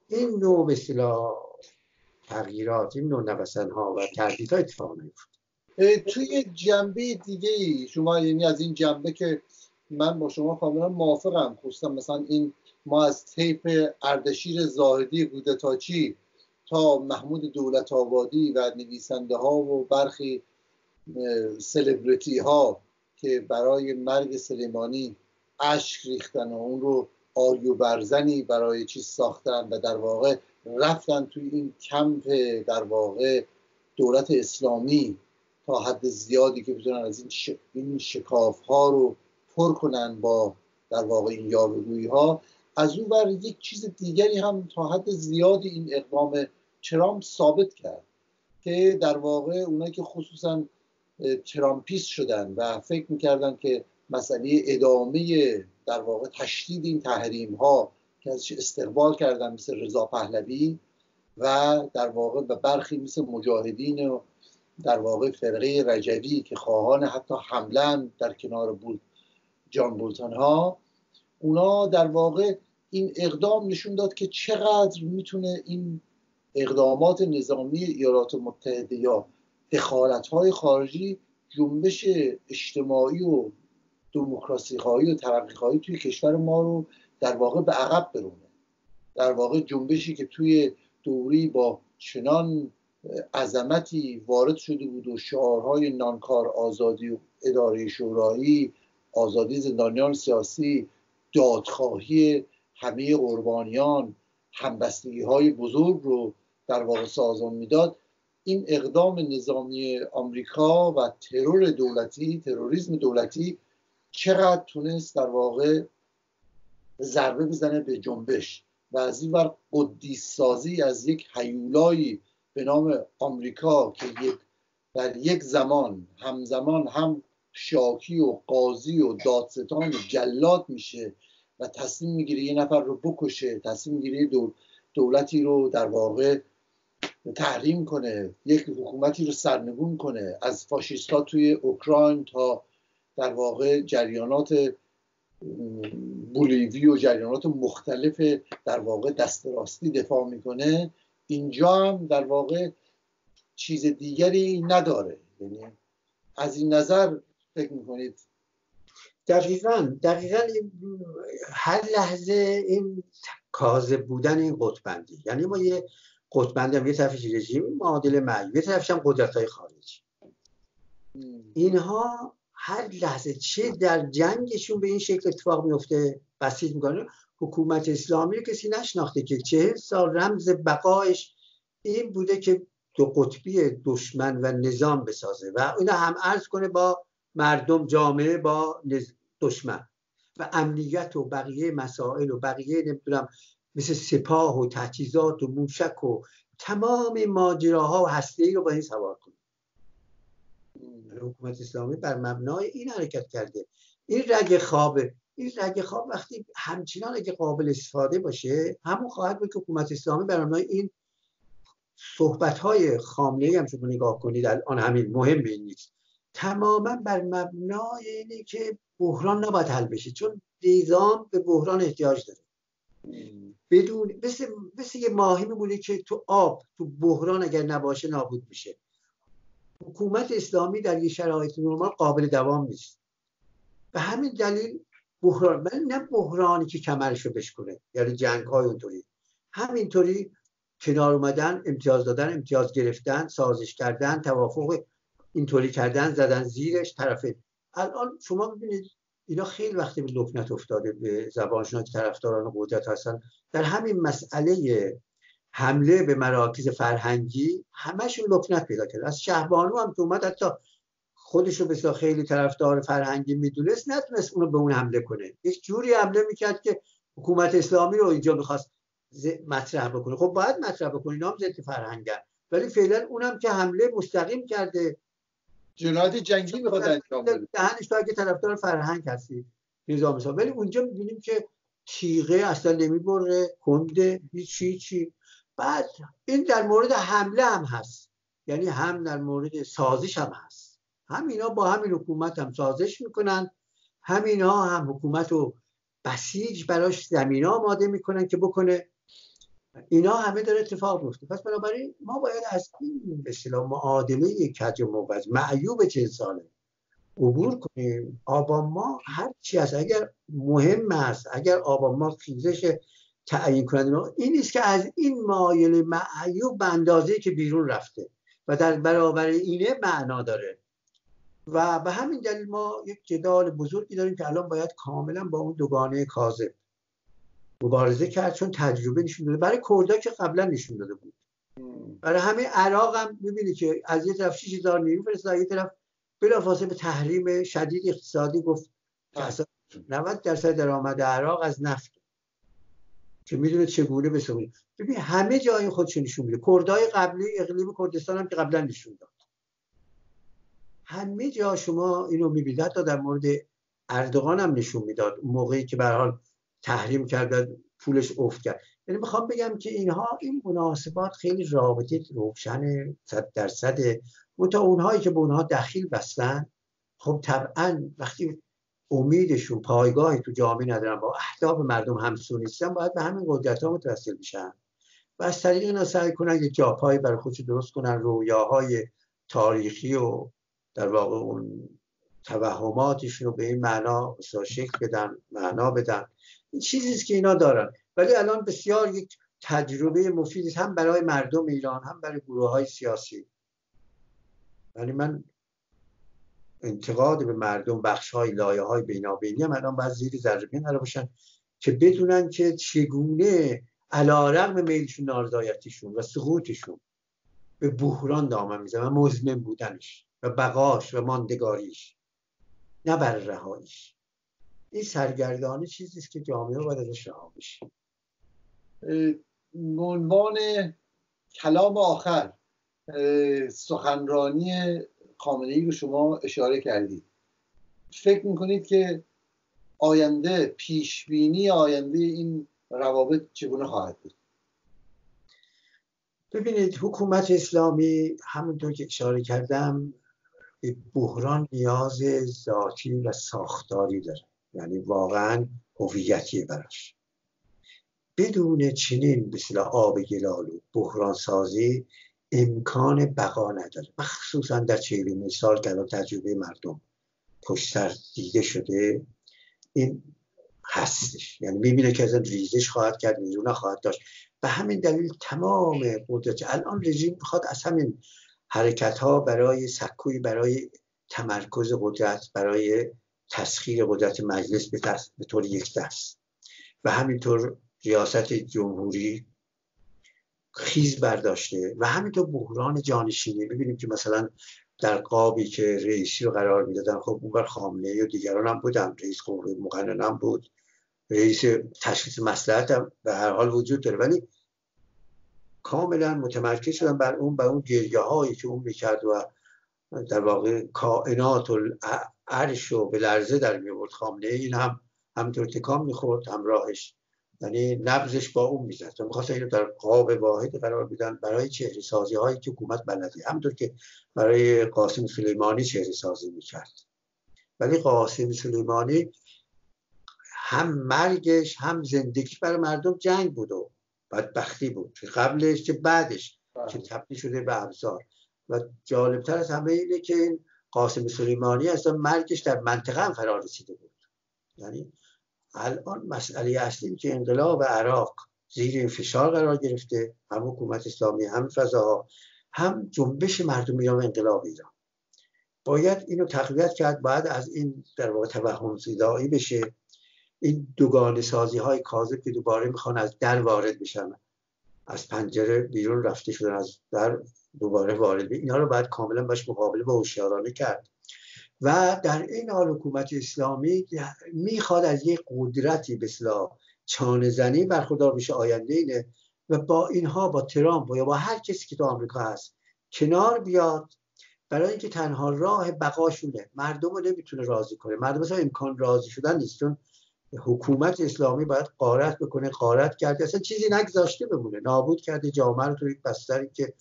این نوع به تغییرات این نوع نوسن ها و تردید ها اتفاق نیفته توی جنبه دیگه شما یعنی از این جنبه که من با شما کاملا موافقم خصوصا مثلا این ما از تیپ اردشیر زاهدی گودتاچی تا محمود دولت آبادی و نویسنده ها و برخی سلبریتی ها که برای مرگ سلیمانی اشک ریختن و اون رو آریو برزنی برای چیز ساختن و در واقع رفتن توی این کمپ در واقع دولت اسلامی. تا حد زیادی که بتونن از این, ش... این شکاف ها رو پر کنن با در واقع این یاوهگویی ها از اون بر یک چیز دیگری هم تا حد زیادی این اقدام ترامپ ثابت کرد که در واقع اونایی که خصوصا ترامپیست شدن و فکر می‌کردن که مسئله ادامه در واقع تشدید این تحریم ها که ازش استقبال کردن مثل رضا پهلوی و در واقع به برخی مثل مجاهدین و در واقع فرقه رجبی که خواهان حتی حمله در کنار بود جان بولتان ها اونا در واقع این اقدام نشون داد که چقدر می‌تونه این اقدامات نظامی ایالات متحده یا دخالت های خارجی جنبش اجتماعی و دموکراسی خواهی و ترقی خواهی توی کشور ما رو در واقع به عقب برونه. در واقع جنبشی که توی دوری با چنان عظمتی وارد شده بود و شعارهای نانکار آزادی و اداره شورایی آزادی زندانیان سیاسی دادخواهی همه قربانیان همبستگی های بزرگ رو در واقع سازمان می‌داد. این اقدام نظامی آمریکا و ترور دولتی تروریسم دولتی چقدر تونست در واقع ضربه بزنه به جنبش و از این بر قدیس سازی از یک حیولایی به نام آمریکا که یک در یک زمان همزمان هم شاکی و قاضی و دادستان و جلاد میشه و تصمیم می‌گیره یه نفر رو بکشه تصمیم می‌گیره دولتی رو در واقع تحریم کنه یک حکومتی رو سرنگون کنه از فاشیست ها توی اوکراین تا در واقع جریانات بولیوی و جریانات مختلف در واقع دست راستی دفاع می‌کنه. اینجا هم در واقع چیز دیگری نداره. یعنی از این نظر فکر می‌کنید؟ دقیقا دقیقا هر لحظه این کاذب بودن این قطبندی. یعنی ما یه قطبندی هم یه طرفش رژیم معادل معیوب یه طرفش هم قدرت های خارجی اینها هر لحظه چه در جنگشون به این شکل اتفاق میفته بسیج می‌کنه حکومت اسلامی رو کسی نشناخته که چه سال رمز بقایش این بوده که دو قطبی دشمن و نظام بسازه و اینا هم عرض کنه با مردم جامعه با دشمن و امنیت و بقیه مسائل و بقیه نمی‌دونم مثل سپاه و تجهیزات و موشک و تمام ماجراها و هسته ای رو با این سوار کنه. حکومت اسلامی بر مبنای این حرکت کرده. این رگ خوابه این رگ خواب وقتی همچنان اگه قابل استفاده باشه همون خواهد بود که حکومت اسلامی بر مبنای این صحبت های خامنه هم شما نگاه کنید الان همین مهم این نیست. تماما بر مبنای اینه که بحران نباید حل بشه چون نظام به بحران احتیاج داره. بدون مثل, مثل یه ماهی میمونه که تو آب تو بحران اگر نباشه نابود میشه. حکومت اسلامی در یه شرایط نرمال قابل دوام نیست. به همین دلیل بحران ولی نه بحرانی که کمرش رو بشکنه یعنی جنگ های اونطوری. همینطوری کنار اومدن امتیاز دادن امتیاز گرفتن سازش کردن توافق اینطوری کردن زدن زیرش طرف. الان شما ببینید اینا خیلی وقتی به لکنت افتاده به زبانشون که طرفداران قدرت هستن. در همین مسئله حمله به مراکز فرهنگی همشون لکنت پیدا کرد از شهبانو هم که اومد حتی خودشو به خیلی طرفدار فرهنگی می‌دونست نتونست اونو به اون حمله کنه. یک جوری حمله می‌کرد که حکومت اسلامی رو اینجا می‌خواست مطرح بکنه. خب باید مطرح بکنه اینا هم ضد فرهنگن. ولی فعلا اونم که حمله مستقیم کرده. جنایت جنگی می‌خواد انجام بده. دهنش تو اگه طرفدار فرهنگ هستی نظام ولی اونجا می‌بینیم که تیغه اصلا نمی‌بره کنده هیچی. چی بعد این در مورد حمله هم هست. یعنی هم در مورد سازش هم هست. همینا با همین حکومت هم سازش می‌کنن همینا هم حکومت رو بسیج براش زمین آماده می‌کنن که بکنه. اینا همه داره اتفاق میفته پس بنابراین ما باید از این به اصطلاح معادله کج موج معیوب چه ساله عبور کنیم. آبان ما هر چی هست. اگر مهم است اگر آبان ما خیزش تعیین کنند این نیست که از این مایل معیوب به اندازه که بیرون رفته و در برابر اینه معنا داره. و به همین دلیل ما یک جدال بزرگی داریم که الان باید کاملا با اون دوگانه کاذب مبارزه کرد چون تجربه نشون داده. برای کردا که قبلا نشون داده بود. برای همه عراق هم می‌بینی که از یه طرف 6000 نیرو فرستاد یه طرف بلافاصله به تحریم شدید اقتصادی گفت که 90 درصد درآمد عراق از نفت. که می‌دونه چگونه بسازه ببین همه جای خودش نشون میده. کردای قبلی اقلیم کردستان هم که قبلا نشون داد. همه جا شما اینو می‌بینید. حتی در مورد اردوغان هم نشون می‌داد. موقعی که به حال تحریم کرد پولش افت کرد. یعنی می‌خوام بگم که اینها این مناسبات خیلی رابطه روشن صد درصد تا اونهایی که به اونها دخیل بستن خب طبعا وقتی امیدشون پایگاهی تو جامعه ندارن. با اهداف مردم همسو نیستن باید به همین قدرت ها متوسل بشن. و از طریق اینا سعی کنن یه جاپایی برای خودش درست کنن رویاهای تاریخی و در واقع اون توهماتشون رو به این معنا شکل بدن معنا بدن. این چیزی که اینا دارن. ولی الان بسیار یک تجربه مفید هم برای مردم ایران هم برای گروه های سیاسی. ولی من انتقاد به مردم بخش های لایه های بینابینی هم الان باید زیر ذره قرار باشن که بدونن که چگونه علا رقم میلشون نارضایتیشون و سقوطشون به بحران دامن میزن و مزمن بودنش و بقاش و ماندگاریش نه بر رهاییش. این سرگردانه چیزی که جامعه باید ازش رها بشه. عنوان کلام آخر سخنرانی خامنه ای رو شما اشاره کردید. فکر می‌کنید که آینده پیشبینی آینده این روابط چگونه خواهد بود؟ ببینید حکومت اسلامی همونطور که اشاره کردم به بحران نیاز ذاتی و ساختاری داره. یعنی واقعا هویتی براش. بدون چنین مثل آب گلالو بحران سازی امکان بقا نداره. مخصوصا در چهلمین سال که تجربه مردم پشتر دیده شده این هستش. یعنی می‌بینه که از ریزش خواهد کرد نیرو خواهد داشت. به همین دلیل تمام قدرت. الان رژیم می‌خواد از همین حرکت ها برای سکوی برای تمرکز قدرت برای تسخیر قدرت مجلس به, به طور یک دست. و همینطور ریاست جمهوری خیز برداشته و همینطور بحران جانشینی. ببینیم که مثلا در قابی که رئیسی رو قرار می‌دادن خب اون بر خامنه و دیگران هم بودن رئیس قوه مقنن هم بود رئیس تشخیص مسلحت هم به هر حال وجود داره. ولی کاملا متمرکز شدن بر اون بر اون گریه هایی که اون می‌کرد و در واقع کائنات و عرش و به لرزه در میورد خامنه این هم همطور تکام می‌خورد همراهش یعنی نبزش با اون می‌زد. و می‌خواست اینو در قاب واحد قرار بدن برای چهره سازی هایی که حکومت بلدی. همطور که برای قاسم سلیمانی چهره سازی می‌کرد. ولی قاسم سلیمانی هم مرگش هم زندگیش برای مردم جنگ بود و بدبختی بود. که قبلش که بعدش که بله. تبدیل شده به ابزار. و جالبتر از همه اینه که این قاسم سلیمانی اصلا مرگش در منطقه هم فرار رسیده بود. یعنی الان مسئله اصلی که انقلاب عراق زیر این فشار قرار گرفته هم حکومت اسلامی هم فضاها هم جنبش مردم ایران انقلاب ایران. باید اینو تقویت کرد بعد از این در واقع توهم زیدایی بشه. این دوگانه سازی های کاذب که دوباره می‌خوان از در وارد بشن از پنجره بیرون رفته شدن از در دوباره وارد اینها رو باید کاملا باش مقابله با هوشیارانه کرد. و در این حال حکومت اسلامی می‌خواد از یک قدرتی به چانه زنی برخوردار بشه آینده اینه و با اینها با ترامپ یا با هر کسی که تو آمریکا هست کنار بیاد برای اینکه تنها راه بقاشونه. مردم رو نمی‌تونه راضی کنه. مردم مثلا امکان راضی شدن نیست. چون حکومت اسلامی باید قارت بکنه قارت کرده. اصلا چیزی نگذاشته بمونه. نابود کرده. جامعه رو تو یک بستری که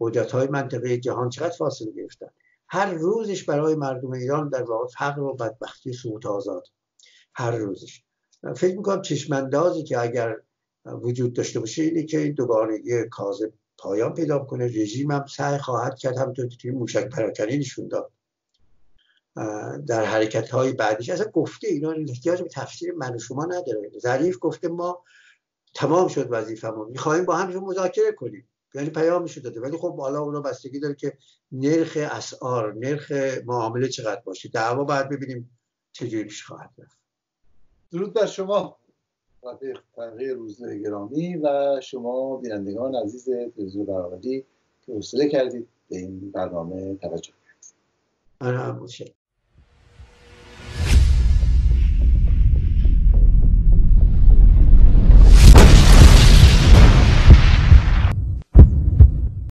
قدرت های منطقه جهان چقدر فاصله گرفتن. هر روزش برای مردم ایران در واقع فقر و بدبختی سقوط آزاد. هر روزش. فکر می‌کنم چشمندازی که اگر وجود داشته باشه اینه که این دوگانگی کاذب پایان پیدا کنه. رژیم هم سعی خواهد کرد همونطور که توی موشک پراکنی نشون داد. در حرکت های بعدیش. اصلا گفته اینا احتیاج به تفسیر من و شما نداره. ظریف گفته ما تمام شد وظیفمون می‌خواهیم با همشون مذاکره کنیم. یعنی پیامش داده. ولی خب حالا اونا بستگی داره که نرخ اسعار نرخ معامله چقدر باشه. دعوا بعد ببینیم چجوری پیش خواهد رفت. درود بر شما. تغییر روزنامه گرامی و شما بینندگان عزیز تلویزیون برآوردی که حوصله کردید به این برنامه توجه کردید